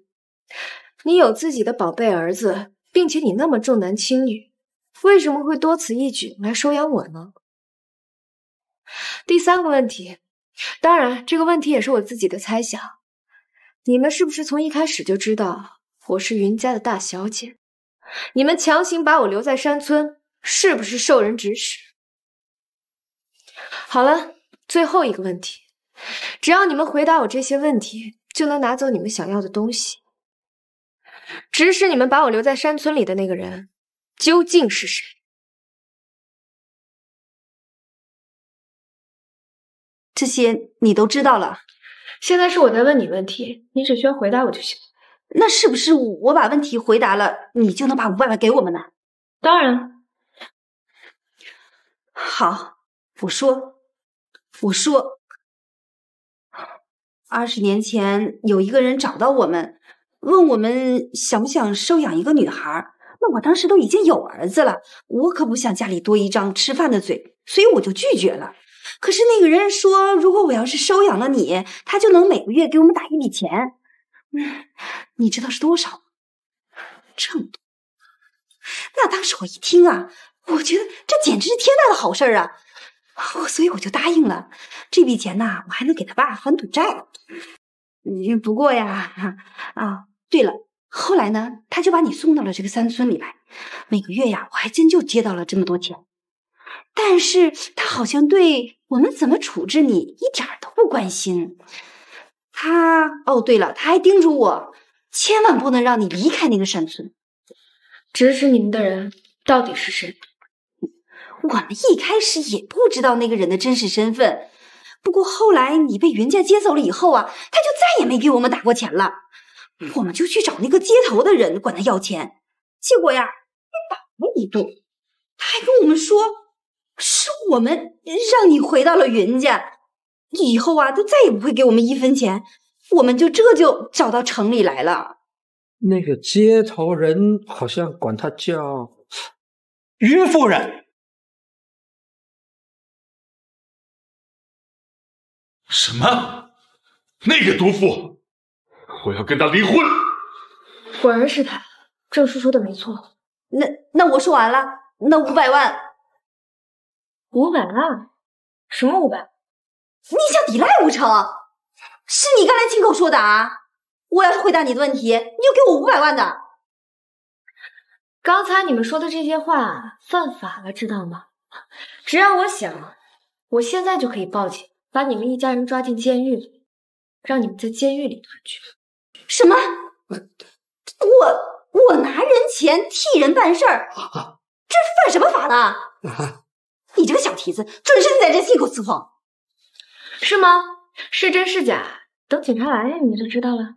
你有自己的宝贝儿子，并且你那么重男轻女，为什么会多此一举来收养我呢？第三个问题，当然这个问题也是我自己的猜想，你们是不是从一开始就知道我是云家的大小姐？你们强行把我留在山村，是不是受人指使？好了，最后一个问题，只要你们回答我这些问题，就能拿走你们想要的东西。指使你们把我留在山村里的那个人，究竟是谁？这些你都知道了。现在是我在问你问题，你只需要回答我就行。那是不是我把问题回答了，你就能把五百万给我们呢？当然。好，我说，我说，二十年前有一个人找到我们，问我们想不想收养一个女孩。那我当时都已经有儿子了，我可不想家里多一张吃饭的嘴，所以我就拒绝了。可是那个人说，如果我要是收养了你，他就能每个月给我们打一笔钱。嗯，你知道是多少吗？这么多。那当时我一听啊，我觉得这简直是天大的好事啊！所以我就答应了。这笔钱呢，我还能给他爸还赌债。嗯，不过呀，啊，对了，后来呢，他就把你送到了这个山村里来。每个月呀，我还真就接到了这么多钱。但是他好像对我们怎么处置你一点都不关心。他哦，对了，他还叮嘱我，千万不能让你离开那个山村。指使你们的人到底是谁？我们一开始也不知道那个人的真实身份。不过后来你被云家接走了以后啊，他就再也没给我们打过钱了。我们就去找那个接头的人管他要钱，结果呀，被打了一顿。他还跟我们说，是我们让你回到了云家。以后啊，他再也不会给我们一分钱，我们就这就找到城里来了。那个接头人好像管他叫于夫人。什么？那个毒妇，我要跟他离婚。果然是他，郑叔说的没错。那那我说完了，那五百万，五百万，什么五百？你想抵赖不成？是你刚才亲口说的啊！我要是回答你的问题，你就给我五百万的。刚才你们说的这些话犯法了，知道吗？只要我想，我现在就可以报警，把你们一家人抓进监狱里，让你们在监狱里团聚。什么？我我拿人钱替人办事儿，这犯什么法呢？蹄子，准是你在这信口雌黄。是吗？是真是假？等警察来你就知道了。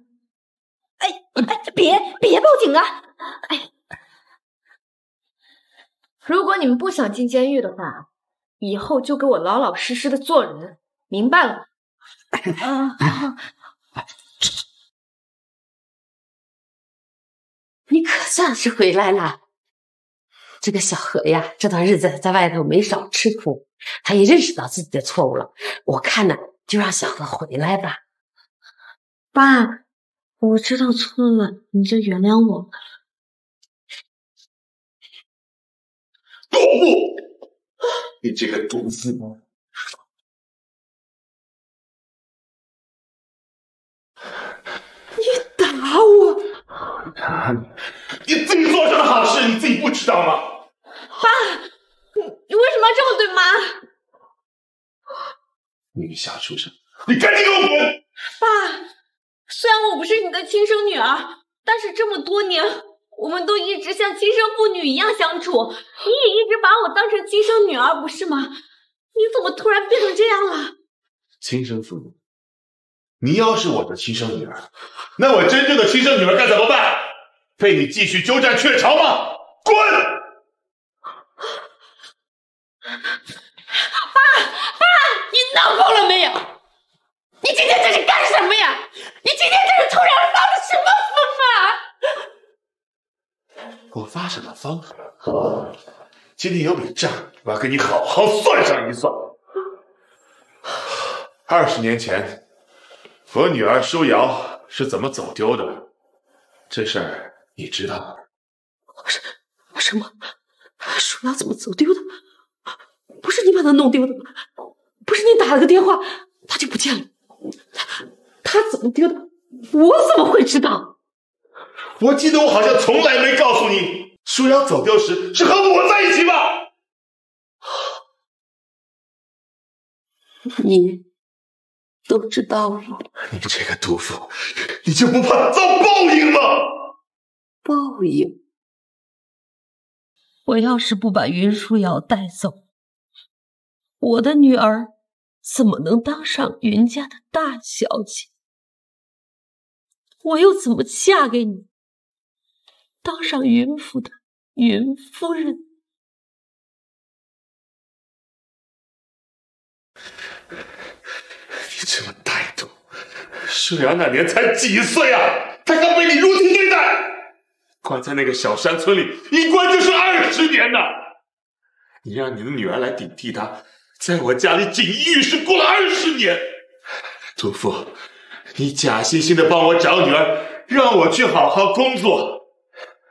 哎哎，别别报警啊！哎，如果你们不想进监狱的话，以后就给我老老实实的做人，明白了吗？嗯，你可算是回来了。这个小何呀，这段日子在外头没少吃苦，他也认识到自己的错误了。我看呢，就让小何回来吧。爸，我知道错了，你就原谅我吧。毒妇，你这个毒妇！你打我！你自己做什么好事，你自己不知道吗？爸，你你为什么要这么对妈？你个小畜生，你赶紧给我滚！爸，虽然我不是你的亲生女儿，但是这么多年，我们都一直像亲生父女一样相处，你也一直把我当成亲生女儿，不是吗？你怎么突然变成这样了？亲生父母，你要是我的亲生女儿，那我真正的亲生女儿该怎么办？被你继续鸠占鹊巢吗？滚！爸爸，你闹够了没有？你今天这是干什么呀？你今天这是突然发了什么疯啊？我发什么疯？今天有笔账，我要跟你好好算上一算。二十年前，我女儿舒瑶是怎么走丢的？这事儿你知道吗？什什么？舒瑶怎么走丢的？不是你把她弄丢的吗？不是你打了个电话，他就不见了。他他怎么丢的？我怎么会知道？我记得我好像从来没告诉你，舒瑶走丢时是和我在一起吧？你都知道了？你这个毒妇，你就不怕遭报应吗？报应？我要是不把云舒瑶带走，我的女儿怎么能当上云家的大小姐？我又怎么嫁给你，当上云府的云夫人？你这么歹毒！舒瑶那年才几岁啊？她敢被你如此对待？关在那个小山村里，一关就是二十年呐！你让你的女儿来顶替她，在我家里锦衣玉食过了二十年。祖父，你假惺惺的帮我找女儿，让我去好好工作。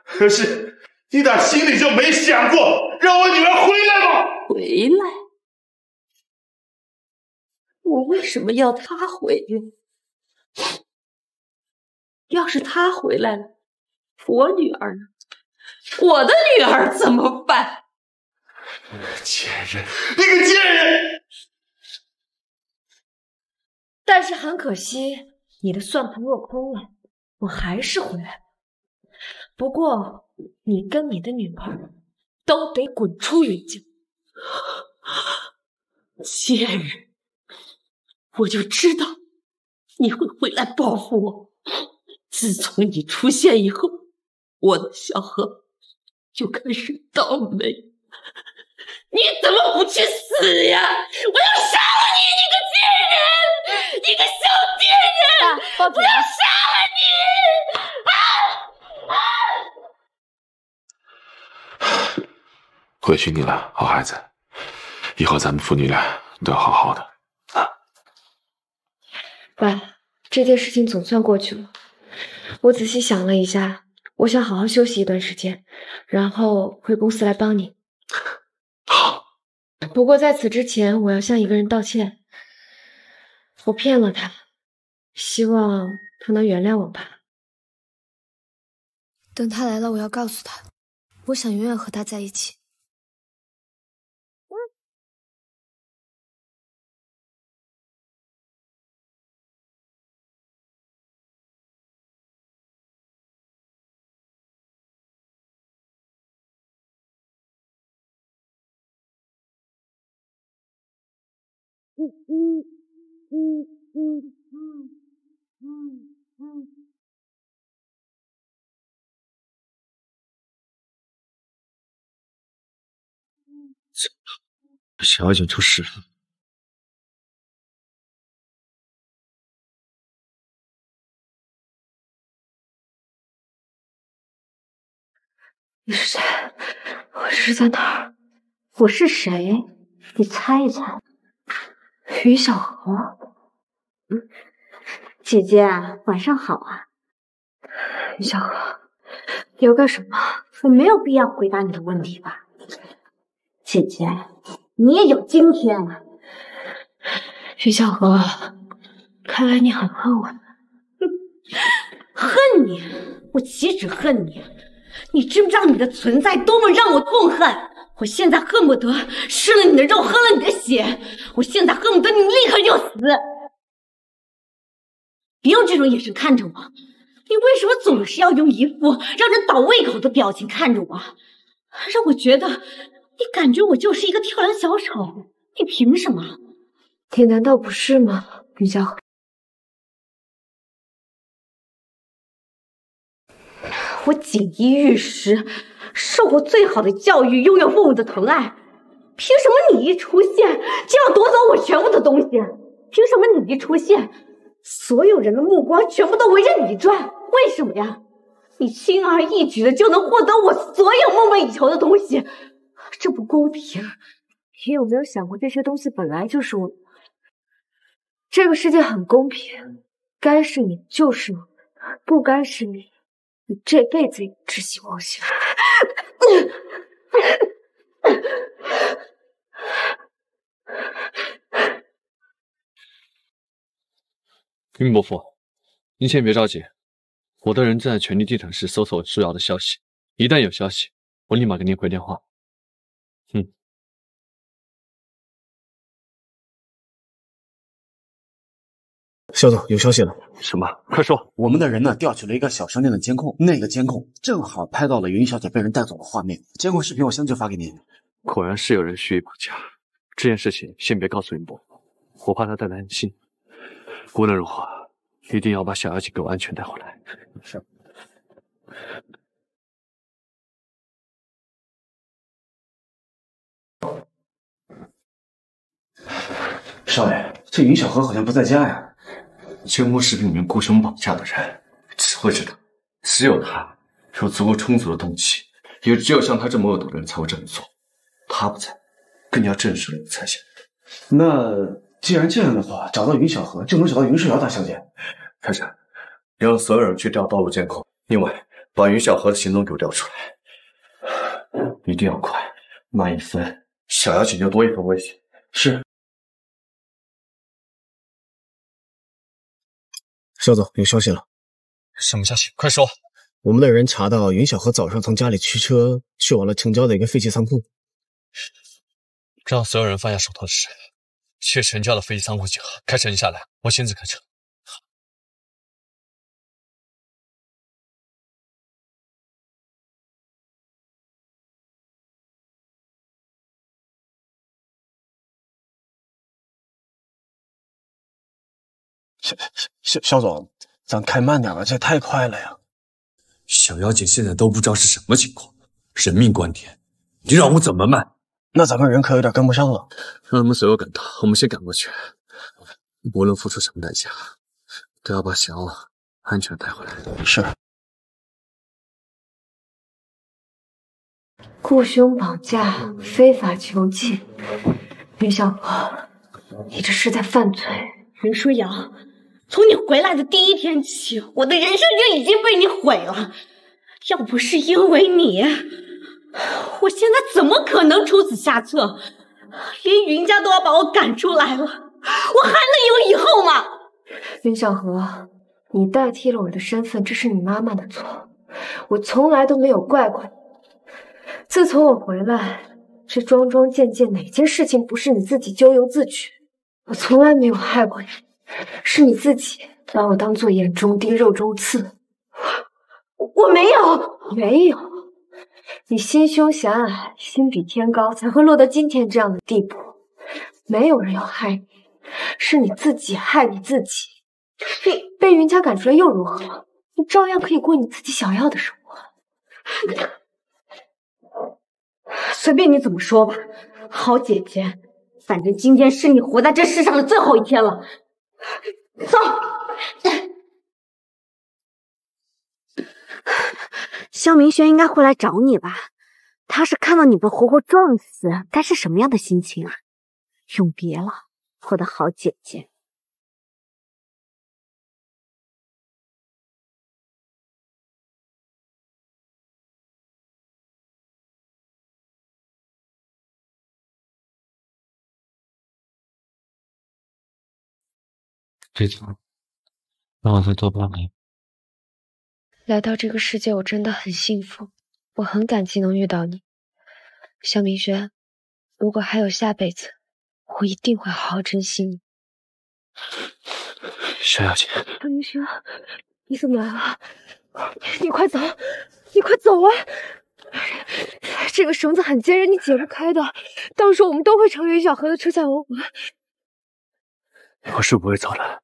可是你打心里就没想过让我女儿回来吗？回来？我为什么要她回来？要是她回来了，我女儿呢？我的女儿怎么办？贱人，你个贱人！但是很可惜，你的算盘落空了，我还是回来了。不过，你跟你的女儿都得滚出云家！贱人，我就知道你会回来报复我。自从你出现以后，我的小何就开始倒霉。你怎么不去死呀？我要杀了你，你个贱人！你个小贱人！我要杀了你！啊啊！委屈你了，好孩子。以后咱们父女俩都要好好的啊。爸，这件事情总算过去了。我仔细想了一下，我想好好休息一段时间，然后回公司来帮你。不过在此之前，我要向一个人道歉。我骗了他，希望他能原谅我吧。等他来了，我要告诉他，我想永远和他在一起。嗯嗯嗯嗯嗯。小姐出事了。你是谁？我这是在哪儿？我是谁？你猜一猜。于小河，嗯，姐姐晚上好啊。于小河，你要干什么？我没有必要回答你的问题吧？姐姐，你也有今天啊。于小河，看来你很恨我。恨你？我岂止恨你？你知不知道你的存在多么让我痛恨？我现在恨不得吃了你的肉，喝了你的血。我现在恨不得你立刻就死。别用这种眼神看着我，你为什么总是要用一副让人倒胃口的表情看着我，让我觉得你感觉我就是一个跳梁小丑，你凭什么？你难道不是吗，云小河？我锦衣玉食，受过最好的教育，拥有父母的疼爱。凭什么你一出现就要夺走我全部的东西？凭什么你一出现，所有人的目光全部都围着你转？为什么呀？你轻而易举的就能获得我所有梦寐以求的东西，这不公平。你有没有想过，这些东西本来就是我？这个世界很公平，该是你就是你，不该是你，你这辈子也窒息妄想。云伯父，您先别着急，我的人正在全力地毯室搜索舒瑶的消息，一旦有消息，我立马给您回电话。嗯。肖总，有消息了。什么？快说！我们的人呢，调取了一个小商店的监控，那个监控正好拍到了云小姐被人带走的画面。监控视频我现在就发给您。果然是有人蓄意绑架，这件事情先别告诉云伯，我怕他太担心。无论如何，一定要把小妖精给我安全带回来。是。少爷，这云小河好像不在家呀。监控视频里面雇凶绑架的人，只会是他，只有他有足够充足的动机，也只有像他这么恶毒的人才会这么做。他不在，更加证实了我猜想。那既然这样的话，找到云小河就能找到云舒瑶大小姐。开始，你让所有人去调道路监控，另外把云小河的行踪给我调出来，一定要快，慢一分，小妖精就多一分危险。是。肖总，有消息了。什么消息？快说。我们的人查到云小河早上从家里驱车去往了城郊的一个废弃仓库。让所有人放下手头的事，去城郊的废弃仓库集合。开车，你下来，我亲自开车。肖肖总，咱开慢点吧，这太快了呀！小妖精现在都不知道是什么情况，人命关天，你让我怎么慢？那咱们人可有点跟不上了。让他们所有赶到，我们先赶过去。无论付出什么代价，都要把小妖安全带回来。是。雇凶绑架、非法囚禁，云小河，你这是在犯罪！云舒瑶。从你回来的第一天起，我的人生就已经被你毁了。要不是因为你，我现在怎么可能出此下策？连云家都要把我赶出来了，我还能有以后吗？云小河，你代替了我的身份，这是你妈妈的错，我从来都没有怪过你。自从我回来，这桩桩件件，哪件事情不是你自己咎由自取？我从来没有害过你。是你自己把我当做眼中钉、肉中刺，我我没有，没有，你心胸狭隘，心比天高，才会落到今天这样的地步。没有人要害你，是你自己害你自己。你被云家赶出来又如何？你照样可以过你自己想要的生活。随便你怎么说吧，好姐姐，反正今天是你活在这世上的最后一天了。走，肖明轩应该会来找你吧？他是看到你被活活撞死，该是什么样的心情啊？永别了，我的好姐姐。这次让我再多八年。来到这个世界，我真的很幸福，我很感激能遇到你，肖明轩。如果还有下辈子，我一定会好好珍惜你。小妖精，肖明轩，你怎么来了？你快走，你快走啊！这个绳子很坚韧，你解不开的。到时候我们都会成为小河的车载文魂。我是不会走的。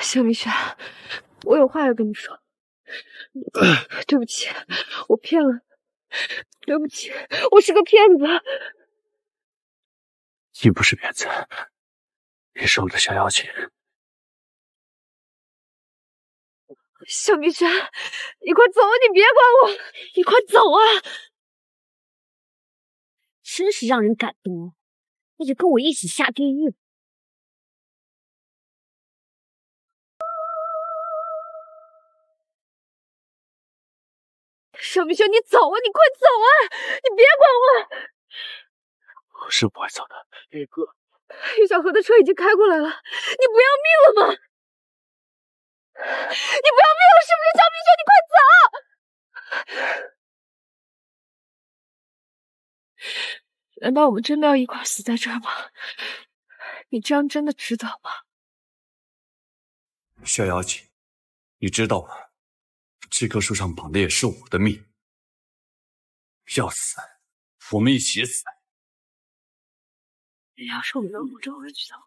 向明轩，我有话要跟你说。对不起，我骗了。对不起，我是个骗子。你不是骗子，你是我的小妖精。小明轩，你快走啊！你别管我，你快走啊！真是让人感动，那就跟我一起下地狱。向明轩，你走啊！你快走啊！你别管我。我是不会走的，宇哥。玉小河的车已经开过来了，你不要命了吗？你不要命了是不是？小明轩，你快走！难道我们真的要一块死在这儿吗？你这样真的值得吗？小妖精，你知道吗？这棵树上绑的也是我的命，要死，我们一起死。要是我们能活着回去的话。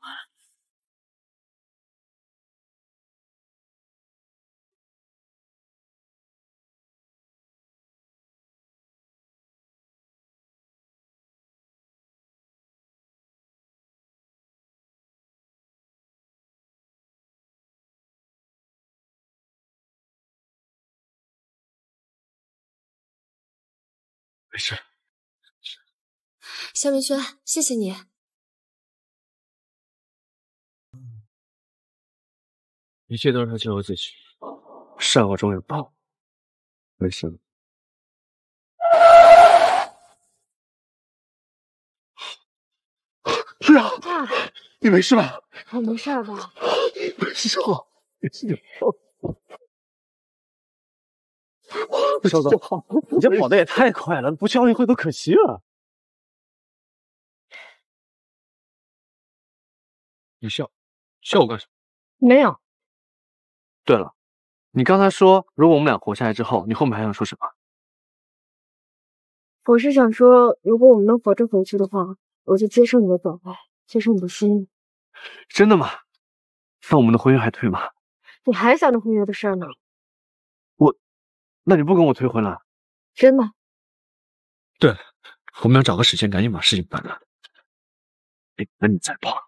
没事，夏明轩，谢谢你。一切都是他咎由自己，善恶终有报。没事了。队长，你没事吧？我没事吧？没事吧？没事。小子，你这跑的也太快了，不去奥运会都可惜了。你笑，笑我干什么？没有。对了，你刚才说，如果我们俩活下来之后，你后面还想说什么？我是想说，如果我们能活着回去的话，我就接受你的表白，接受你的心意。真的吗？那我们的婚约还退吗？你还想着婚约的事呢？那你不跟我退婚了？真的。对了，我们要找个时间，赶紧把事情办了。哎，那你再跑。